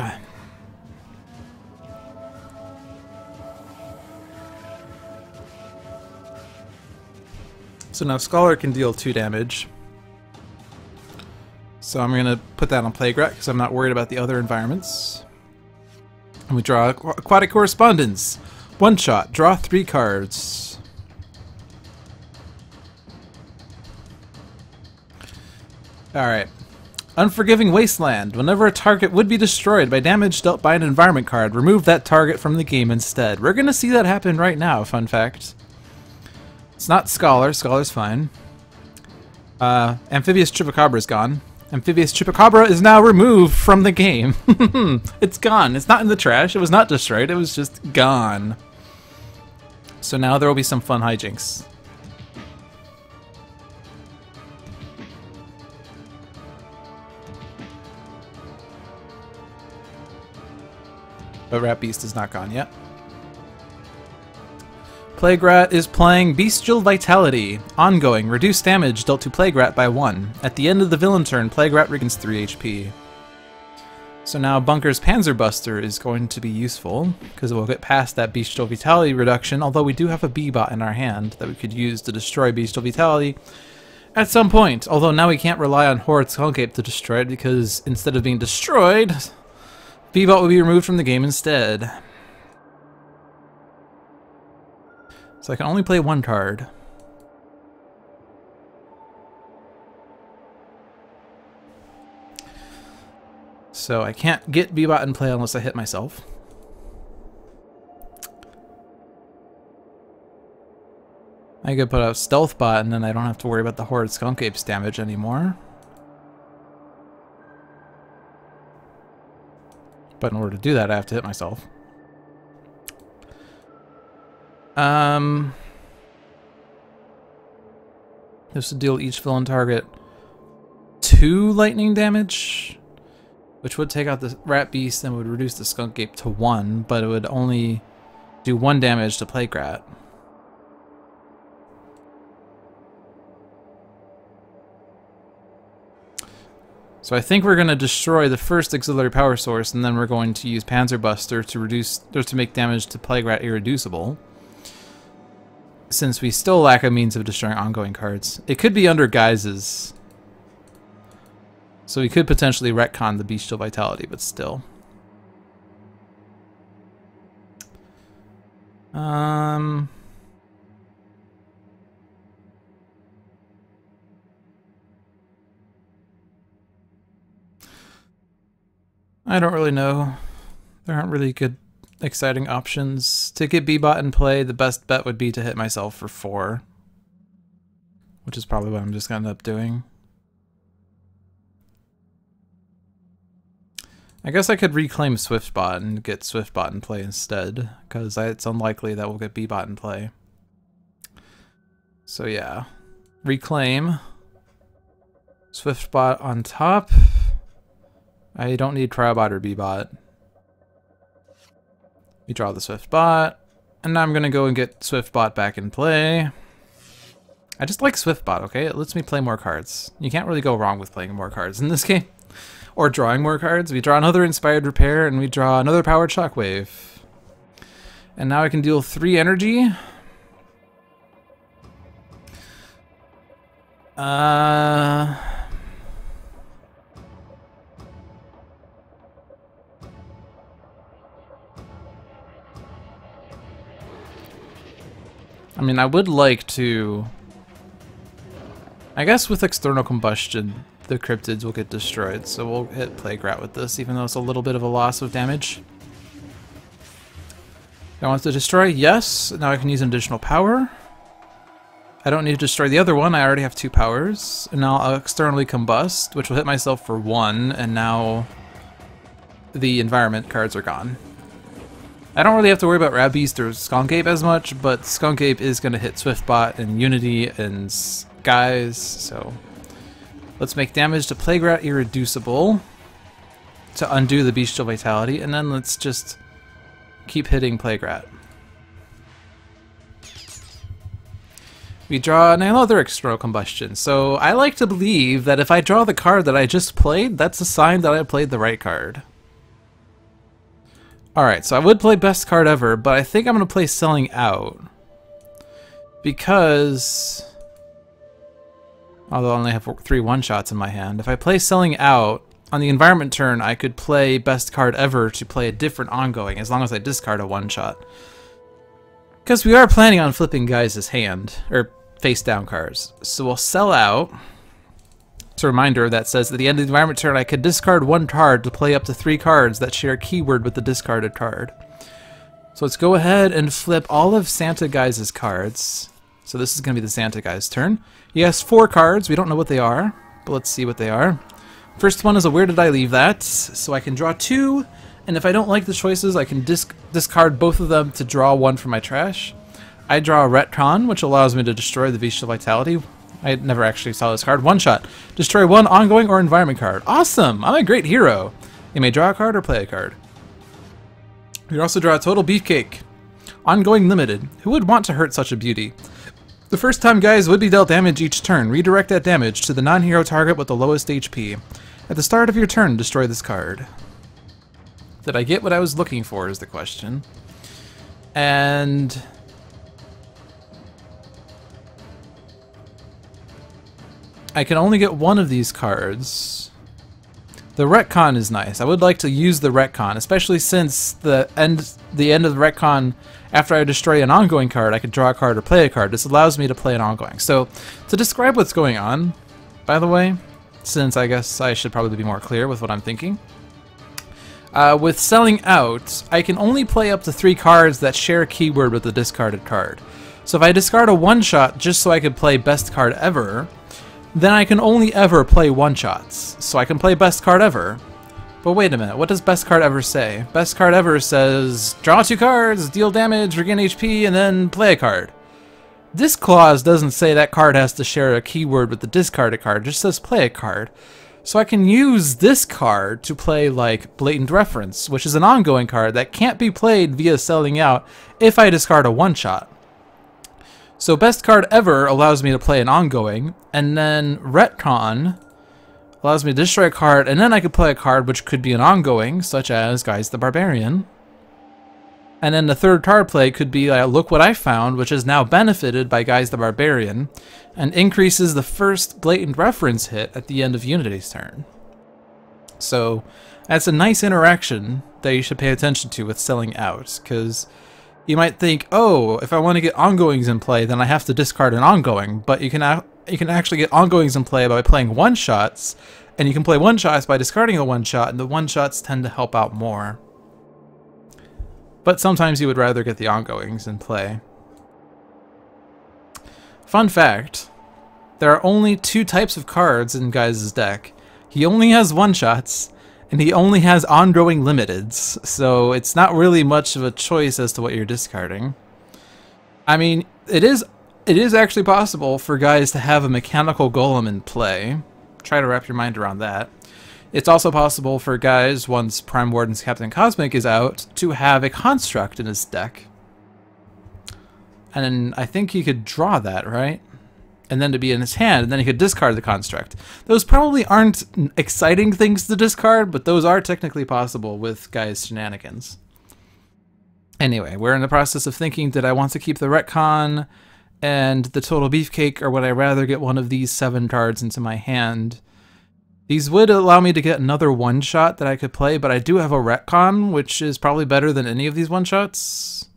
So now Scholar can deal 2 damage. So I'm to put that on Plague because I'm not worried about the other environments. And we draw Aquatic Correspondence. One shot. Draw 3 cards. Alright. Unforgiving Wasteland. Whenever a target would be destroyed by damage dealt by an environment card, remove that target from the game instead. We're to see that happen right now, fun fact. It's not Scholar. Scholar's fine. Uh, Amphibious Chupacabra is gone. Amphibious Chupacabra is now removed from the game. it's gone. It's not in the trash. It was not destroyed. It was just gone. So now there will be some fun hijinks. But Rat Beast is not gone yet. Plague Rat is playing Bestial Vitality. Ongoing. Reduce damage dealt to Plague Rat by 1. At the end of the villain turn, Plague Rat regains 3 HP. So now Bunker's Panzer Buster is going to be useful, because we'll get past that Bestial Vitality reduction, although we do have a B-Bot in our hand that we could use to destroy Bestial Vitality at some point. Although now we can't rely on Horrid Skunk Ape to destroy it, because instead of being destroyed, B-Bot will be removed from the game instead. So I can only play one card. So I can't get B-Bot in play unless I hit myself. I could put out Stealth Bot and then I don't have to worry about the Horrid Skunk Apes damage anymore. But in order to do that, I have to hit myself. Um, this would deal each villain target two lightning damage, which would take out the rat beast and would reduce the skunk ape to one, but it would only do one damage to plague rat. So I think we're going to destroy the first auxiliary power source, and then we're going to use Panzer Buster to reduce or to make damage to Plague Rat irreducible since we still lack a means of destroying ongoing cards. It could be under guises. So we could potentially retcon the Bestial Vitality, but still. Um... I don't really know. There aren't really good, exciting options. To get B-Bot in play, the best bet would be to hit myself for four. Which is probably what I'm just going to end up doing. I guess I could reclaim Swiftbot and get Swiftbot in play instead, because it's unlikely that we'll get B-Bot in play. So yeah, reclaim. Swiftbot on top. I don't need Cryobot or B-Bot. We draw the Swiftbot, and now I'm gonna go and get Swiftbot back in play. I just like Swiftbot, okay? It lets me play more cards. You can't really go wrong with playing more cards in this game or drawing more cards. We draw another Inspired Repair, and we draw another Powered Shockwave. And now I can deal three energy. Uh... I mean, I would like to... I guess with external combustion, the cryptids will get destroyed. So we'll hit Plague Rat with this, even though it's a little bit of a loss of damage. I want to destroy? Yes. Now I can use an additional power. I don't need to destroy the other one. I already have two powers. And now I'll externally combust, which will hit myself for one, and now the environment cards are gone. I don't really have to worry about Rat Beast or Skunk Ape as much, but Skunk Ape is going to hit Swiftbot and Unity and Guise, so Let's make damage to Rat Irreducible to undo the Bestial Vitality, and then let's just keep hitting Rat. We draw another external combustion, so I like to believe that if I draw the card that I just played, that's a sign that I played the right card. Alright, so I would play best card ever, but I think I'm going to play Selling Out. Because although I only have three one-shots in my hand. If I play Selling Out, on the environment turn, I could play Best Card Ever to play a different ongoing, as long as I discard a one-shot. Because we are planning on flipping Guise' hand, or face-down cards. So we'll Sell Out. A reminder that says at the end of the environment turn, I could discard one card to play up to three cards that share a keyword with the discarded card. So let's go ahead and flip all of Santa Guise' cards. So this is going to be the Santa Guise' turn. He has four cards. We don't know what they are, but let's see what they are. First one is a Where Did I Leave That? So I can draw two, and if I don't like the choices, I can disc discard both of them to draw one from my trash. I draw a Retcon, which allows me to destroy the Bestial Vitality. I never actually saw this card. One shot. Destroy one ongoing or environment card. Awesome! I'm a great hero. You may draw a card or play a card. You also draw a Total Beefcake. Ongoing limited. Who would want to hurt such a beauty? The first time Guise would be dealt damage each turn. Redirect that damage to the non-hero target with the lowest HP. At the start of your turn, destroy this card. Did I get what I was looking for is the question. And... I can only get one of these cards. The retcon is nice. I would like to use the retcon, especially since the end the end of the retcon after I destroy an ongoing card, I can draw a card or play a card. This allows me to play an ongoing. So, to describe what's going on, by the way, since I guess I should probably be more clear with what I'm thinking, uh, with selling out, I can only play up to three cards that share a keyword with the discarded card. So if I discard a one-shot just so I could play best card ever, then I can only ever play one-shots. So I can play best card ever, but wait a minute, what does best card ever say? Best card ever says, draw two cards, deal damage, regain HP, and then play a card. This clause doesn't say that card has to share a keyword with the discarded card, it just says play a card. So I can use this card to play like Blatant Reference, which is an ongoing card that can't be played via selling out if I discard a one-shot. So best card ever allows me to play an ongoing, and then Retcon allows me to destroy a card, and then I could play a card which could be an ongoing, such as Guise the Barbarian. And then the third card play could be uh, Look What I Found, which is now benefited by Guise the Barbarian, and increases the first blatant reference hit at the end of Unity's turn. So that's a nice interaction that you should pay attention to with selling out, because you might think, oh, if I want to get ongoings in play, then I have to discard an ongoing, but you can you can actually get ongoings in play by playing one shots, and you can play one shots by discarding a one shot, and the one shots tend to help out more. But sometimes you would rather get the ongoings in play. Fun fact, there are only two types of cards in Guise' deck. He only has one shots, and he only has ongoing limiteds, so it's not really much of a choice as to what you're discarding. I mean, it is it is actually possible for Guise to have a mechanical golem in play. Try to wrap your mind around that. It's also possible for Guise, once Prime Warden's Captain Cosmic is out, to have a construct in his deck. And I think he could draw that, right? And then to be in his hand, and then he could discard the construct. Those probably aren't exciting things to discard, but those are technically possible with Guise' shenanigans. Anyway, we're in the process of thinking, did I want to keep the retcon and the total beefcake, or would I rather get one of these seven cards into my hand? These would allow me to get another one-shot that I could play, but I do have a retcon, which is probably better than any of these one-shots.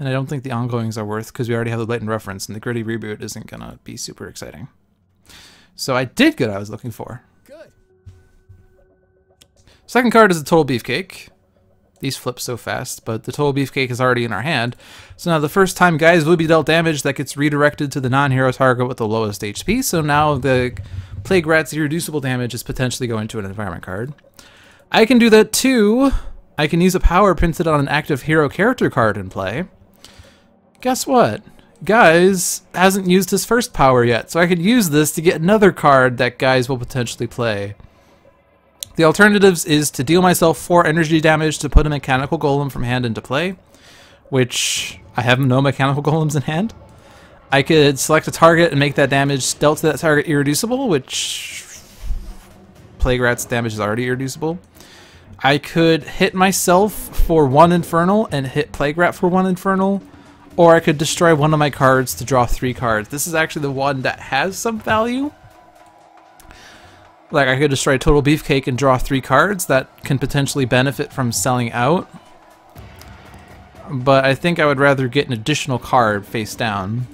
And I don't think the ongoings are worth because we already have the blatant reference and the gritty reboot isn't going to be super exciting. So I did get what I was looking for. Good. Second card is the Total Beefcake. These flip so fast, but the Total Beefcake is already in our hand. So now the first time Guise will be dealt damage that gets redirected to the non-hero target with the lowest HP. So now the Plague Rat's irreducible damage is potentially going to an environment card. I can do that too. I can use a power printed on an active hero character card in play guess what? Guise hasn't used his first power yet, so I could use this to get another card that Guise will potentially play. The alternatives is to deal myself 4 energy damage to put a mechanical golem from hand into play, which I have no mechanical golems in hand. I could select a target and make that damage dealt to that target irreducible, which Plague Rat's damage is already irreducible. I could hit myself for one Infernal and hit Plague Rat for one Infernal, or I could destroy one of my cards to draw three cards. This is actually the one that has some value. Like, I could destroy Total Beefcake and draw three cards that can potentially benefit from selling out. But I think I would rather get an additional card face down.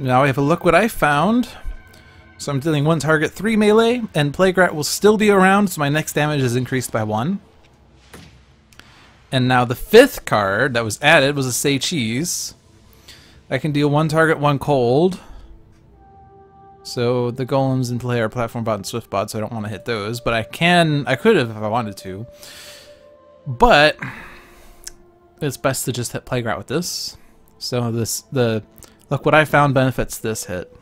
Now we have a look what I found. So I'm dealing one target, three melee, and Plague Rat will still be around, so my next damage is increased by one. And now the fifth card that was added was a Say Cheese. I can deal one target, one cold. So the golems in play are platform bot and swift bot, so I don't want to hit those. But I can, I could have if I wanted to. But it's best to just hit Rat with this. So this the Look what I found benefits this hit.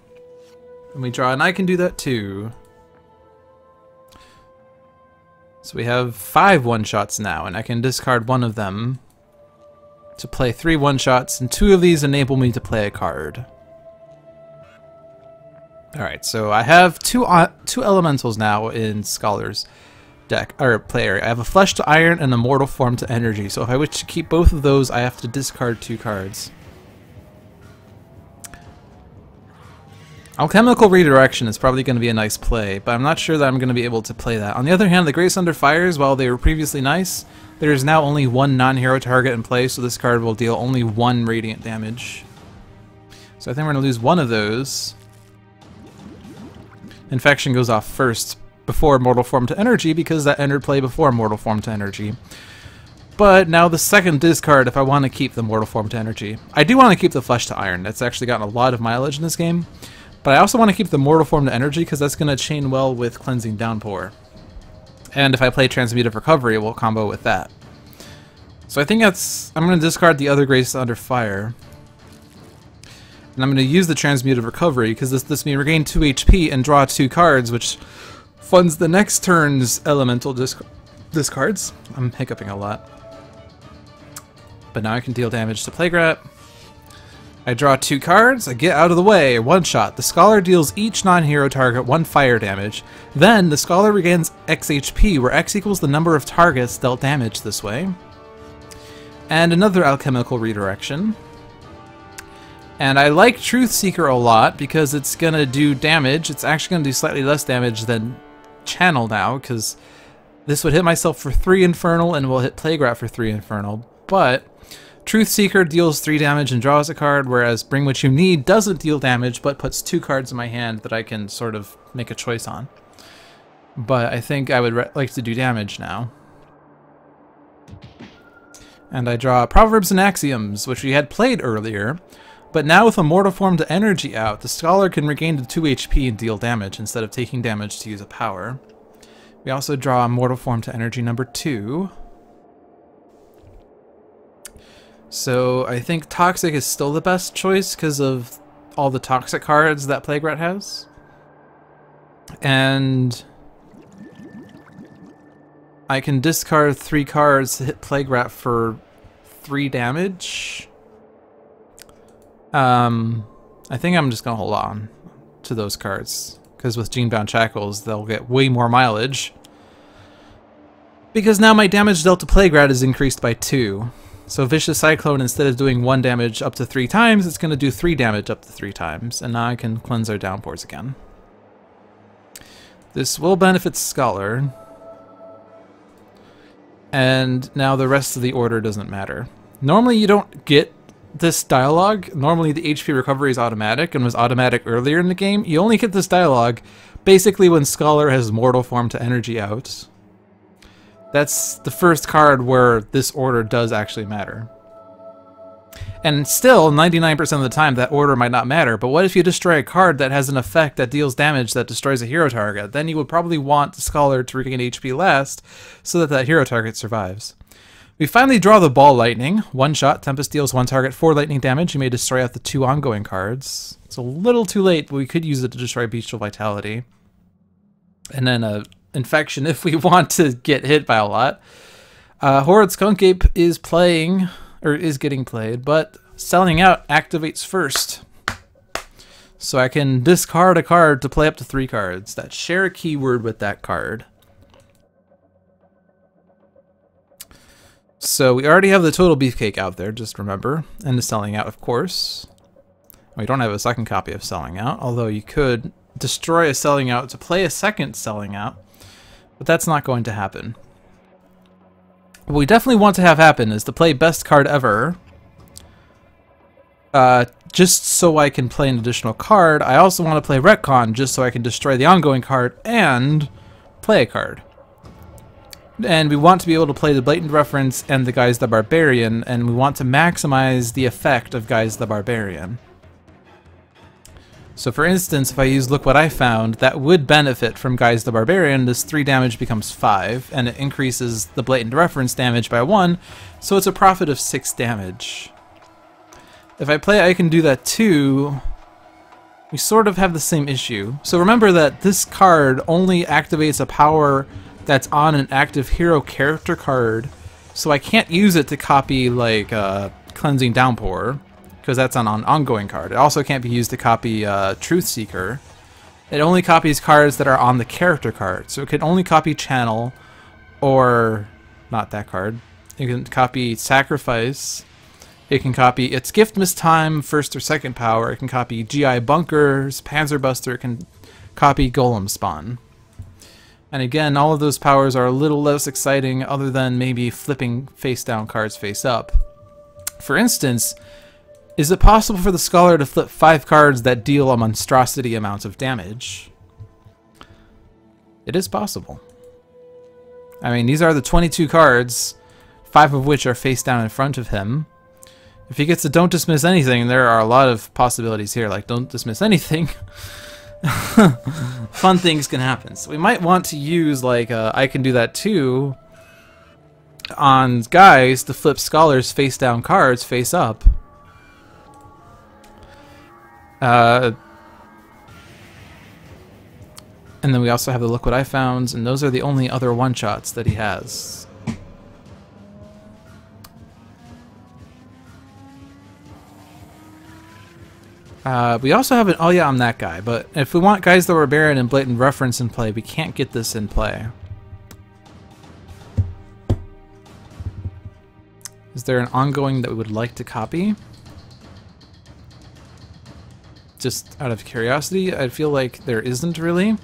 And we draw, and I can do that too. So we have five one-shots now, and I can discard one of them to play three one-shots, and two of these enable me to play a card. Alright, so I have two uh, two elementals now in Scholar's deck, or player. I have a Flesh to Iron and a Mortal Form to Energy, so if I wish to keep both of those, I have to discard two cards. Alchemical Redirection is probably going to be a nice play, but I'm not sure that I'm going to be able to play that. On the other hand, the Grace Under Fires, while they were previously nice, there is now only one non-hero target in play, so this card will deal only one radiant damage. So I think we're going to lose one of those. Infection goes off first, before Mortal Form to Energy, because that entered play before Mortal Form to Energy. But now the second discard if I want to keep the Mortal Form to Energy. I do want to keep the Flesh to Iron, that's actually gotten a lot of mileage in this game. But I also want to keep the Mortal Form to Energy because that's going to chain well with Cleansing Downpour. And if I play Transmutive Recovery, it will combo with that. So I think that's... I'm going to discard the other Grace Under Fire. And I'm going to use the Transmutive Recovery because this lets me regain 2 HP and draw 2 cards, which funds the next turn's Elemental disc discards. I'm hiccuping a lot. But now I can deal damage to Plague Rat. I draw two cards, I get out of the way, one shot. The Scholar deals each non-hero target one fire damage. Then, the Scholar regains X HP, where X equals the number of targets dealt damage this way. And another Alchemical Redirection. And I like Truth Seeker a lot, because it's gonna do damage. It's actually gonna do slightly less damage than Channel now, because this would hit myself for 3 Infernal, and will hit Plague Rat for 3 Infernal. But Truth Seeker deals 3 damage and draws a card, whereas Bring What You Need doesn't deal damage, but puts two cards in my hand that I can sort of make a choice on. But I think I would like to do damage now. And I draw Proverbs and Axioms, which we had played earlier, but now with a Mortal Form to Energy out, the Scholar can regain the 2 HP and deal damage instead of taking damage to use a power. We also draw Mortal Form to Energy number 2. So I think Toxic is still the best choice because of all the Toxic cards that Plague Rat has. And I can discard three cards to hit Plague Rat for three damage. Um, I think I'm just gonna hold on to those cards because with Genebound Shackles, they'll get way more mileage. Because now my damage dealt to Plague Rat is increased by two. So Vicious Cyclone, instead of doing one damage up to three times, it's going to do three damage up to three times. And now I can cleanse our downpours again. This will benefit Scholar. And now the rest of the order doesn't matter. Normally you don't get this dialogue. Normally the HP recovery is automatic and was automatic earlier in the game. You only get this dialogue basically when Scholar has Mortal Form to energy out. That's the first card where this order does actually matter. And still, 99% of the time, that order might not matter. But what if you destroy a card that has an effect that deals damage that destroys a hero target? Then you would probably want the Scholar to regain HP last, so that that hero target survives. We finally draw the Ball Lightning. One shot, Tempest deals one target four lightning damage. You may destroy out the two ongoing cards. It's a little too late, but we could use it to destroy Bestial Vitality. And then a infection if we want to get hit by a lot. Uh, Horrid Skunk Ape is playing, or is getting played, but selling out activates first. So I can discard a card to play up to three cards. That share a keyword with that card. So we already have the total beefcake out there, just remember, and the selling out, of course. We don't have a second copy of selling out, although you could destroy a selling out to play a second selling out. But that's not going to happen. What we definitely want to have happen is to play best card ever. Uh, just so I can play an additional card. I also want to play Retcon just so I can destroy the ongoing card and play a card. And we want to be able to play the Blatant Reference and the Guise the Barbarian, and we want to maximize the effect of Guise the Barbarian. So for instance, if I use Look What I Found, that would benefit from Guise the Barbarian. This 3 damage becomes 5, and it increases the Blatant Reference damage by 1, so it's a profit of 6 damage. If I play I Can Do That too, we sort of have the same issue. So remember that this card only activates a power that's on an active hero character card, so I can't use it to copy like uh, Cleansing Downpour because that's on an ongoing card. It also can't be used to copy uh, Truth Seeker. It only copies cards that are on the character card, so it can only copy Channel or not that card. It can copy Sacrifice. It can copy its Gift Miss Time, first or second power. It can copy GI Bunkers, Panzer Buster. It can copy Golem Spawn. And again, all of those powers are a little less exciting other than maybe flipping face down cards face up. For instance, is it possible for the Scholar to flip five cards that deal a monstrosity amount of damage? It is possible. I mean, these are the 22 cards, five of which are face down in front of him. If he gets a don't dismiss anything, there are a lot of possibilities here, like don't dismiss anything. Fun things can happen. So we might want to use, like, uh, I can do that too, on Guise to flip scholars face down cards face up. Uh, and then we also have the Look What I Found, and those are the only other one-shots that he has. Uh, we also have an, oh yeah, I'm that guy, but if we want Guise the Barbarian and Blatant Reference in play, we can't get this in play. Is there an ongoing that we would like to copy? Just out of curiosity. I feel like there isn't really.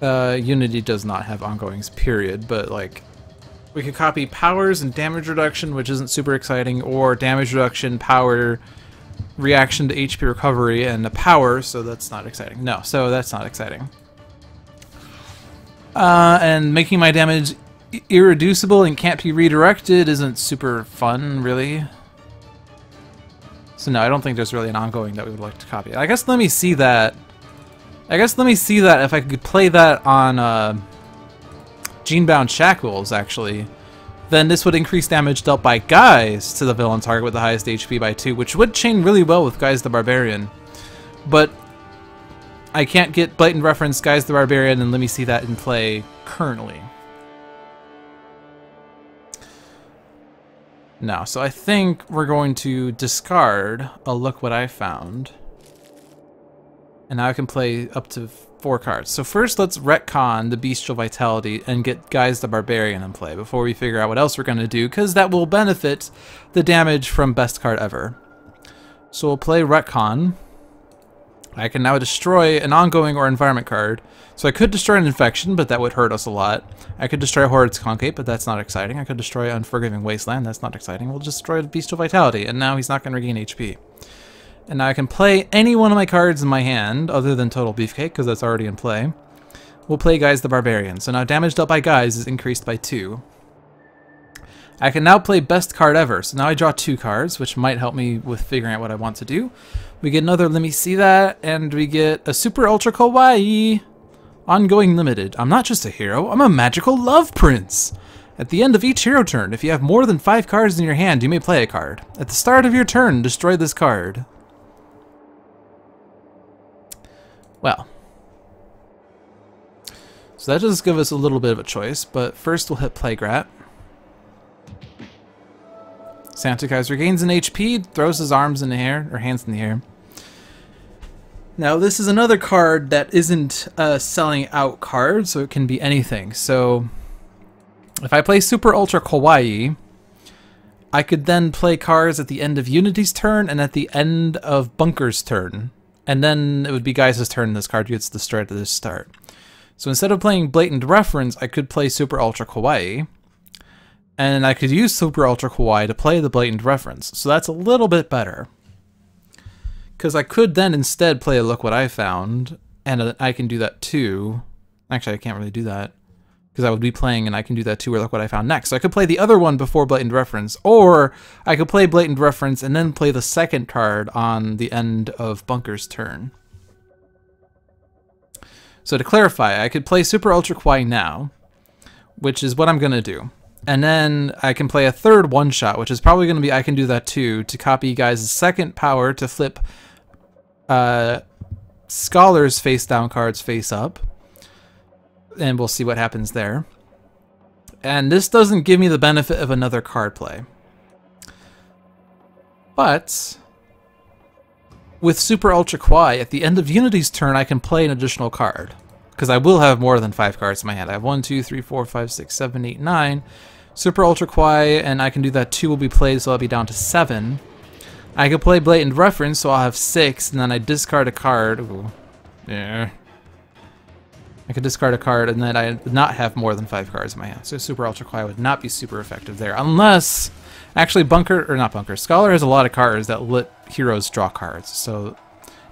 Uh, Unity does not have ongoings, period, but like we could copy powers and damage reduction, which isn't super exciting, or damage reduction, power, reaction to HP recovery, and a power, so that's not exciting. No, so that's not exciting. Uh, and making my damage irreducible and can't be redirected isn't super fun, really. So no, I don't think there's really an ongoing that we would like to copy. I guess let me see that. I guess let me see that if I could play that on uh, Genebound Shackles, actually. Then this would increase damage dealt by Guise to the villain target with the highest HP by 2, which would chain really well with Guise the Barbarian. But I can't get blatant reference Guise the Barbarian and let me see that in play currently. No, so I think we're going to discard a Look What I Found. And now I can play up to four cards. So first let's retcon the Bestial Vitality and get Guise the Barbarian in play before we figure out what else we're going to do, because that will benefit the damage from Best Card Ever. So we'll play Retcon. I can now destroy an ongoing or environment card. So I could destroy an infection, but that would hurt us a lot. I could destroy Horrid's Concave, but that's not exciting. I could destroy Unforgiving Wasteland, that's not exciting. We'll destroy Bestial Vitality, and now he's not going to regain HP. And now I can play any one of my cards in my hand, other than Total Beefcake, because that's already in play. We'll play Guise the Barbarian. So now damage dealt by Guise is increased by 2. I can now play Best Card Ever. So now I draw two cards, which might help me with figuring out what I want to do. We get another Let Me See That, and we get a Super Ultra Kawaii. Ongoing Limited. I'm not just a hero, I'm a magical love prince. At the end of each hero turn, if you have more than five cards in your hand, you may play a card. At the start of your turn, destroy this card. Well. So that does give us a little bit of a choice, but first we'll hit Plague-Rat. Santa Guise gains an HP, throws his arms in the air, or hands in the air. Now this is another card that isn't a selling out card, so it can be anything. So if I play Super Ultra Kawaii, I could then play cards at the end of Unity's turn and at the end of Bunker's turn. And then it would be Guise's turn this card gets destroyed at the start. So instead of playing Blatant Reference, I could play Super Ultra Kawaii. And I could use Super Ultra Kawaii to play the Blatant Reference. So that's a little bit better. Because I could then instead play a Look What I Found, and uh, I can do that too. Actually, I can't really do that. Because I would be playing and I can do that too, or Look What I Found next. So I could play the other one before Blatant Reference, or I could play Blatant Reference and then play the second card on the end of Bunker's turn. So to clarify, I could play Super Ultra Kawaii now, which is what I'm going to do. And then I can play a third one-shot, which is probably going to be, I can do that too, to copy Guise' second power to flip uh, Scholar's face down cards face up. And we'll see what happens there. And this doesn't give me the benefit of another card play. But with Super Ultra Kawaii, at the end of Unity's turn, I can play an additional card. Because I will have more than five cards in my hand. I have one, two, three, four, five, six, seven, eight, nine. Super Ultra Kawaii, and I can do that. Two will be played, so I'll be down to seven. I could play Blatant Reference, so I'll have six, and then I discard a card. Ooh. Yeah. I could discard a card, and then I would not have more than five cards in my hand. So Super Ultra Kawaii would not be super effective there, unless... Actually, Bunker, or not Bunker, Scholar has a lot of cards that let heroes draw cards, so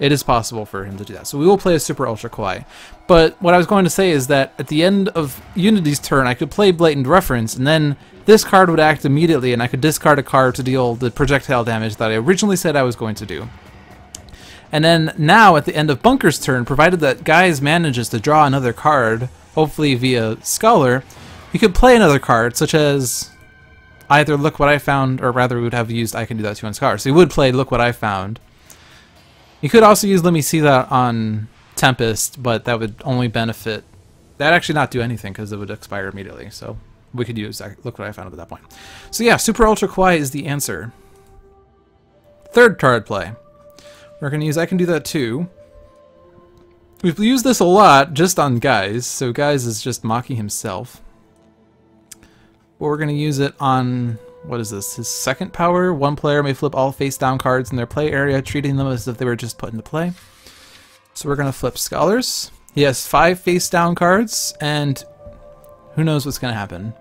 it is possible for him to do that. So we will play a Super Ultra Kawaii. But what I was going to say is that at the end of Unity's turn, I could play Blatant Reference, and then this card would act immediately, and I could discard a card to deal the projectile damage that I originally said I was going to do. And then now, at the end of Bunker's turn, provided that Guise manages to draw another card, hopefully via Scholar, he could play another card, such as either Look What I Found, or rather we would have used I Can Do That too on Scholar. So he would play Look What I Found. You could also use Let Me See That on Tempest, but that would only benefit... That'd actually not do anything, because it would expire immediately, so we could use Look What I Found at that point. So yeah, Super Ultra Kawaii is the answer. Third card play. We're going to use I Can Do That too. We've used this a lot just on Guise, so Guise is just mocking himself. But we're going to use it on, what is this, his second power? One player may flip all face down cards in their play area, treating them as if they were just put into play. So we're going to flip Scholars. He has five face down cards, and who knows what's going to happen.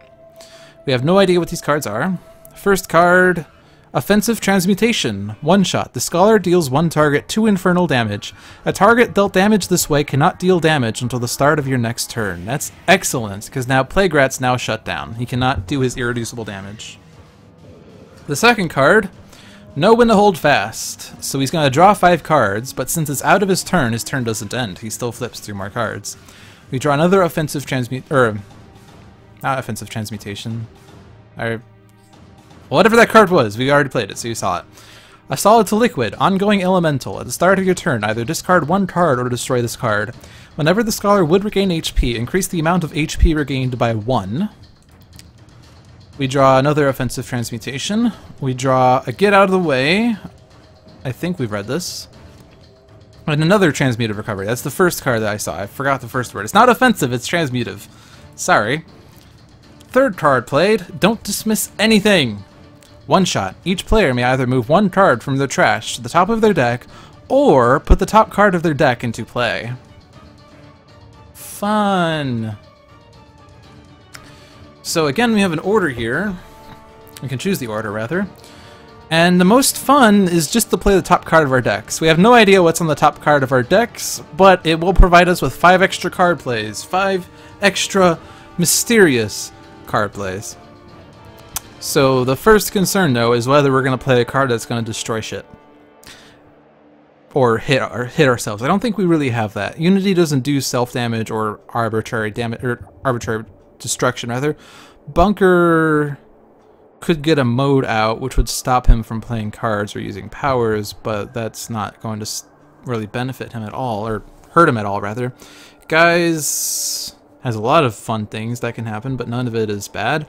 We have no idea what these cards are. First card, Offensive Transmutation. One shot. The Scholar deals one target two infernal damage. A target dealt damage this way cannot deal damage until the start of your next turn. That's excellent, because now Plague Rat's now shut down. He cannot do his irreducible damage. The second card, know when to hold fast. So he's going to draw five cards, but since it's out of his turn, his turn doesn't end. He still flips three more cards. We draw another offensive transmute, or not offensive transmutation. I whatever that card was, we already played it, so you saw it. A solid to liquid, ongoing elemental. At the start of your turn, either discard one card or destroy this card. Whenever the scholar would regain HP, increase the amount of HP regained by one. We draw another offensive transmutation. We draw a get out of the way. I think we've read this. And another transmutive recovery. That's the first card that I saw. I forgot the first word. It's not offensive, it's transmutive. Sorry. Third card played. Don't dismiss anything. One shot. Each player may either move one card from their trash to the top of their deck, or put the top card of their deck into play. Fun. So again, we have an order here. We can choose the order, rather. And the most fun is just to play the top card of our decks. We have no idea what's on the top card of our decks, but it will provide us with five extra card plays. Five extra mysterious card plays. So the first concern, though, is whether we're going to play a card that's going to destroy shit. Or hit or hit ourselves. I don't think we really have that. Unity doesn't do self-damage or arbitrary damage or arbitrary destruction, rather. Bunker could get a mode out, which would stop him from playing cards or using powers, but that's not going to really benefit him at all, or hurt him at all, rather. Guise has a lot of fun things that can happen, but none of it is bad.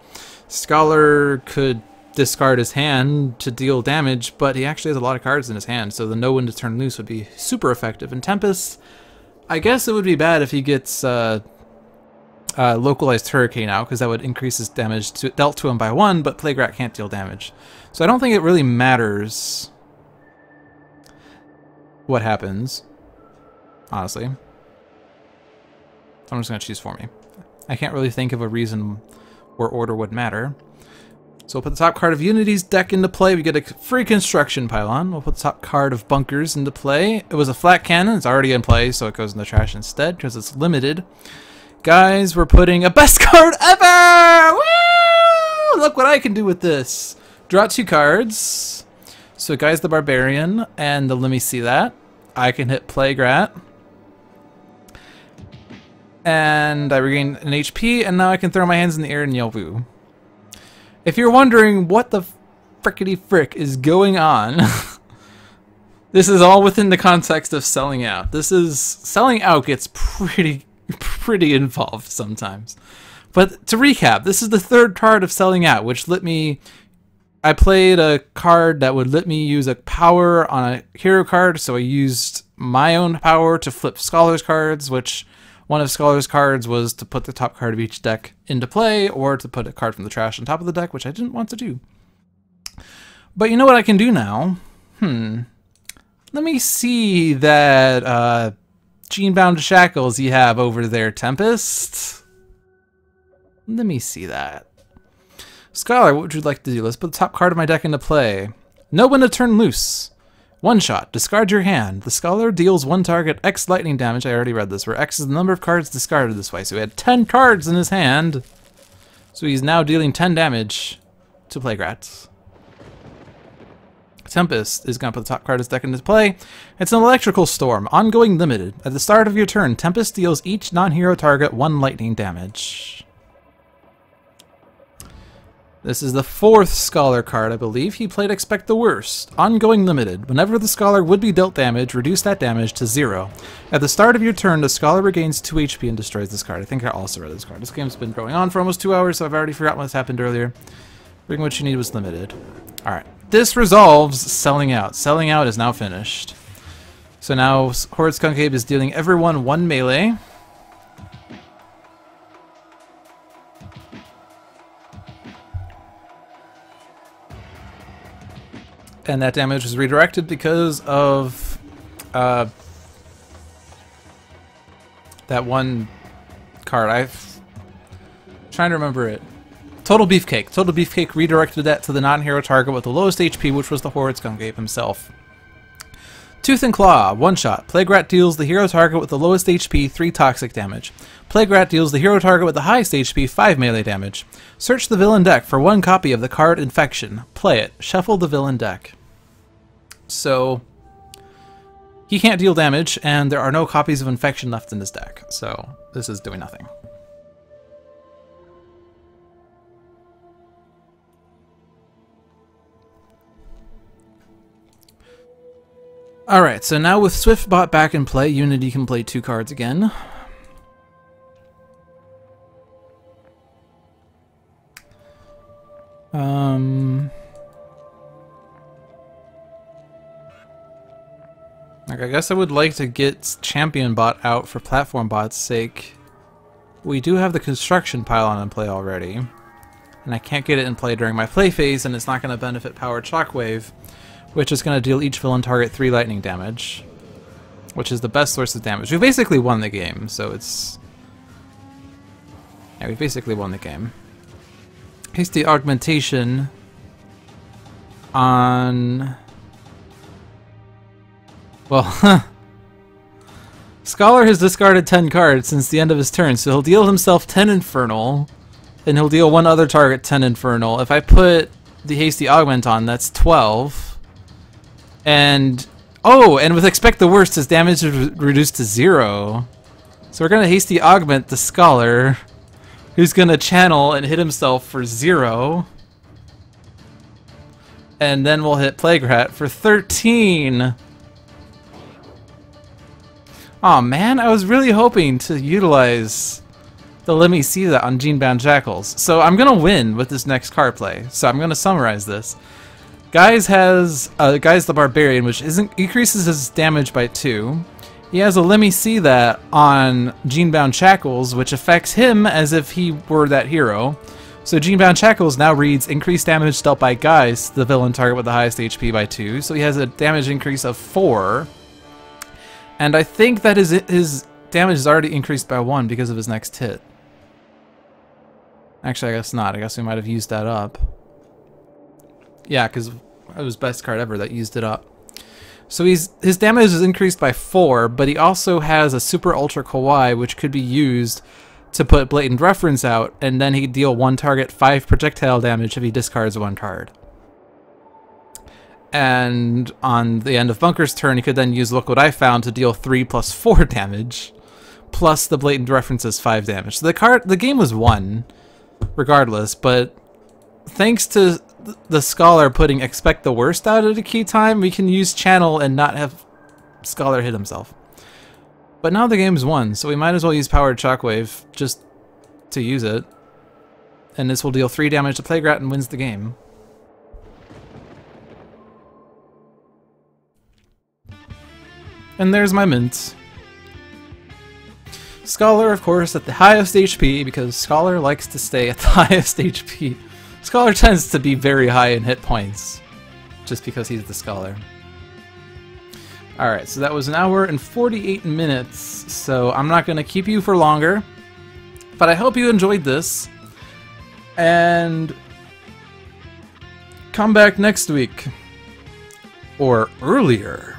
Scholar could discard his hand to deal damage, but he actually has a lot of cards in his hand, so the know when to turn loose would be super effective. And Tempest, I guess it would be bad if he gets uh, uh, localized Hurricane out, because that would increase his damage to, dealt to him by one, but Plague Rat can't deal damage. So I don't think it really matters what happens, honestly. I'm just going to choose for me. I can't really think of a reason where order would matter. So we'll put the top card of Unity's deck into play. We get a free construction pylon. We'll put the top card of Bunkers into play. It was a Flak Cannon. It's already in play, so it goes in the trash instead because it's limited. Guise, we're putting a best card ever! Woo! Look what I can do with this. Draw two cards. So Guise the Barbarian, and the, let me see that. I can hit Plague Rat and I regain an HP, and now I can throw my hands in the air and yell woo. If you're wondering what the frickety frick is going on, this is all within the context of selling out. This is selling out gets pretty pretty involved sometimes. But to recap, this is the third card of selling out, which let me I played a card that would let me use a power on a hero card, so I used my own power to flip scholars cards, which one of Scholar's cards was to put the top card of each deck into play, or to put a card from the trash on top of the deck, which I didn't want to do. But you know what I can do now? Hmm. Let me see that uh, Gene-bound shackles you have over there, Tempest. Let me see that. Scholar, what would you like to do? Let's put the top card of my deck into play. Know when to turn loose. One shot. Discard your hand. The Scholar deals one target X lightning damage. I already read this, where X is the number of cards discarded this way. So he had 10 cards in his hand. So he's now dealing 10 damage to Plague Rats. Tempest is going to put the top card of his deck into play. It's an Electrical Storm, ongoing limited. At the start of your turn, Tempest deals each non-hero target one lightning damage. This is the fourth Scholar card, I believe. He played Expect the Worst. Ongoing Limited. Whenever the Scholar would be dealt damage, reduce that damage to zero. At the start of your turn, the Scholar regains 2 HP and destroys this card. I think I also read this card. This game's been going on for almost two hours, so I've already forgotten what's happened earlier. Bring what you need was limited. Alright. This resolves Selling Out. Selling Out is now finished. So now Horrid Skunk is dealing everyone one melee. and that damage was redirected because of uh, that one card. I'm trying to remember it. Total Beefcake. Total Beefcake redirected that to the non-hero target with the lowest HP, which was the Horrid Skunk Ape himself. Tooth and Claw, one shot. Plague Rat deals the hero target with the lowest HP 3 toxic damage. Plague Rat deals the hero target with the highest HP 5 melee damage. Search the villain deck for one copy of the card Infection. Play it. Shuffle the villain deck. So, he can't deal damage, and there are no copies of Infection left in his deck, so this is doing nothing. Alright, so now with Swiftbot back in play, Unity can play two cards again. Um... Like, I guess I would like to get Champion Bot out for Platform Bot's sake. We do have the Construction Pylon in play already. And I can't get it in play during my play phase, and it's not going to benefit Power Shockwave which is going to deal each villain target 3 lightning damage, which is the best source of damage. We basically won the game, so it's... Yeah, we basically won the game. Hasty Augmentation on... Well, Scholar has discarded 10 cards since the end of his turn, so he'll deal himself 10 Infernal, and he'll deal one other target 10 Infernal. If I put the Hasty Augment on, that's 12. And oh, and with expect the worst, his damage is re reduced to zero. So we're gonna hasty augment the scholar, who's gonna channel and hit himself for zero. And then we'll hit Plague Rat for 13. oh, man, I was really hoping to utilize the Let Me See That on Gene Genebound Shackles. So I'm gonna win with this next card play. So I'm gonna summarize this. Guise has uh, Guise the Barbarian, which isn't increases his damage by two. He has a Let Me See That on Genebound Shackles, which affects him as if he were that hero. So Genebound Shackles now reads increased damage dealt by Guise, the villain target with the highest HP by two. So he has a damage increase of four. And I think that his his damage is already increased by one because of his next hit. Actually, I guess not. I guess we might have used that up. Yeah, because it was best card ever that used it up. So he's his damage is increased by four, but he also has a super ultra kawaii, which could be used to put blatant reference out, and then he'd deal one target five projectile damage if he discards one card. And on the end of Bunker's turn, he could then use Look What I Found to deal three plus four damage, plus the blatant references five damage. So the card, the game was won, regardless. But thanks to the Scholar putting expect the worst out at a key time, we can use channel and not have Scholar hit himself. But now the game's won, so we might as well use Powered Shockwave just to use it. And this will deal 3 damage to Rat and wins the game. And there's my mint. Scholar, of course, at the highest HP, because Scholar likes to stay at the highest HP. Scholar tends to be very high in hit points, just because he's the Scholar. Alright, so that was an hour and 48 minutes, so I'm not going to keep you for longer, but I hope you enjoyed this, and come back next week, or earlier.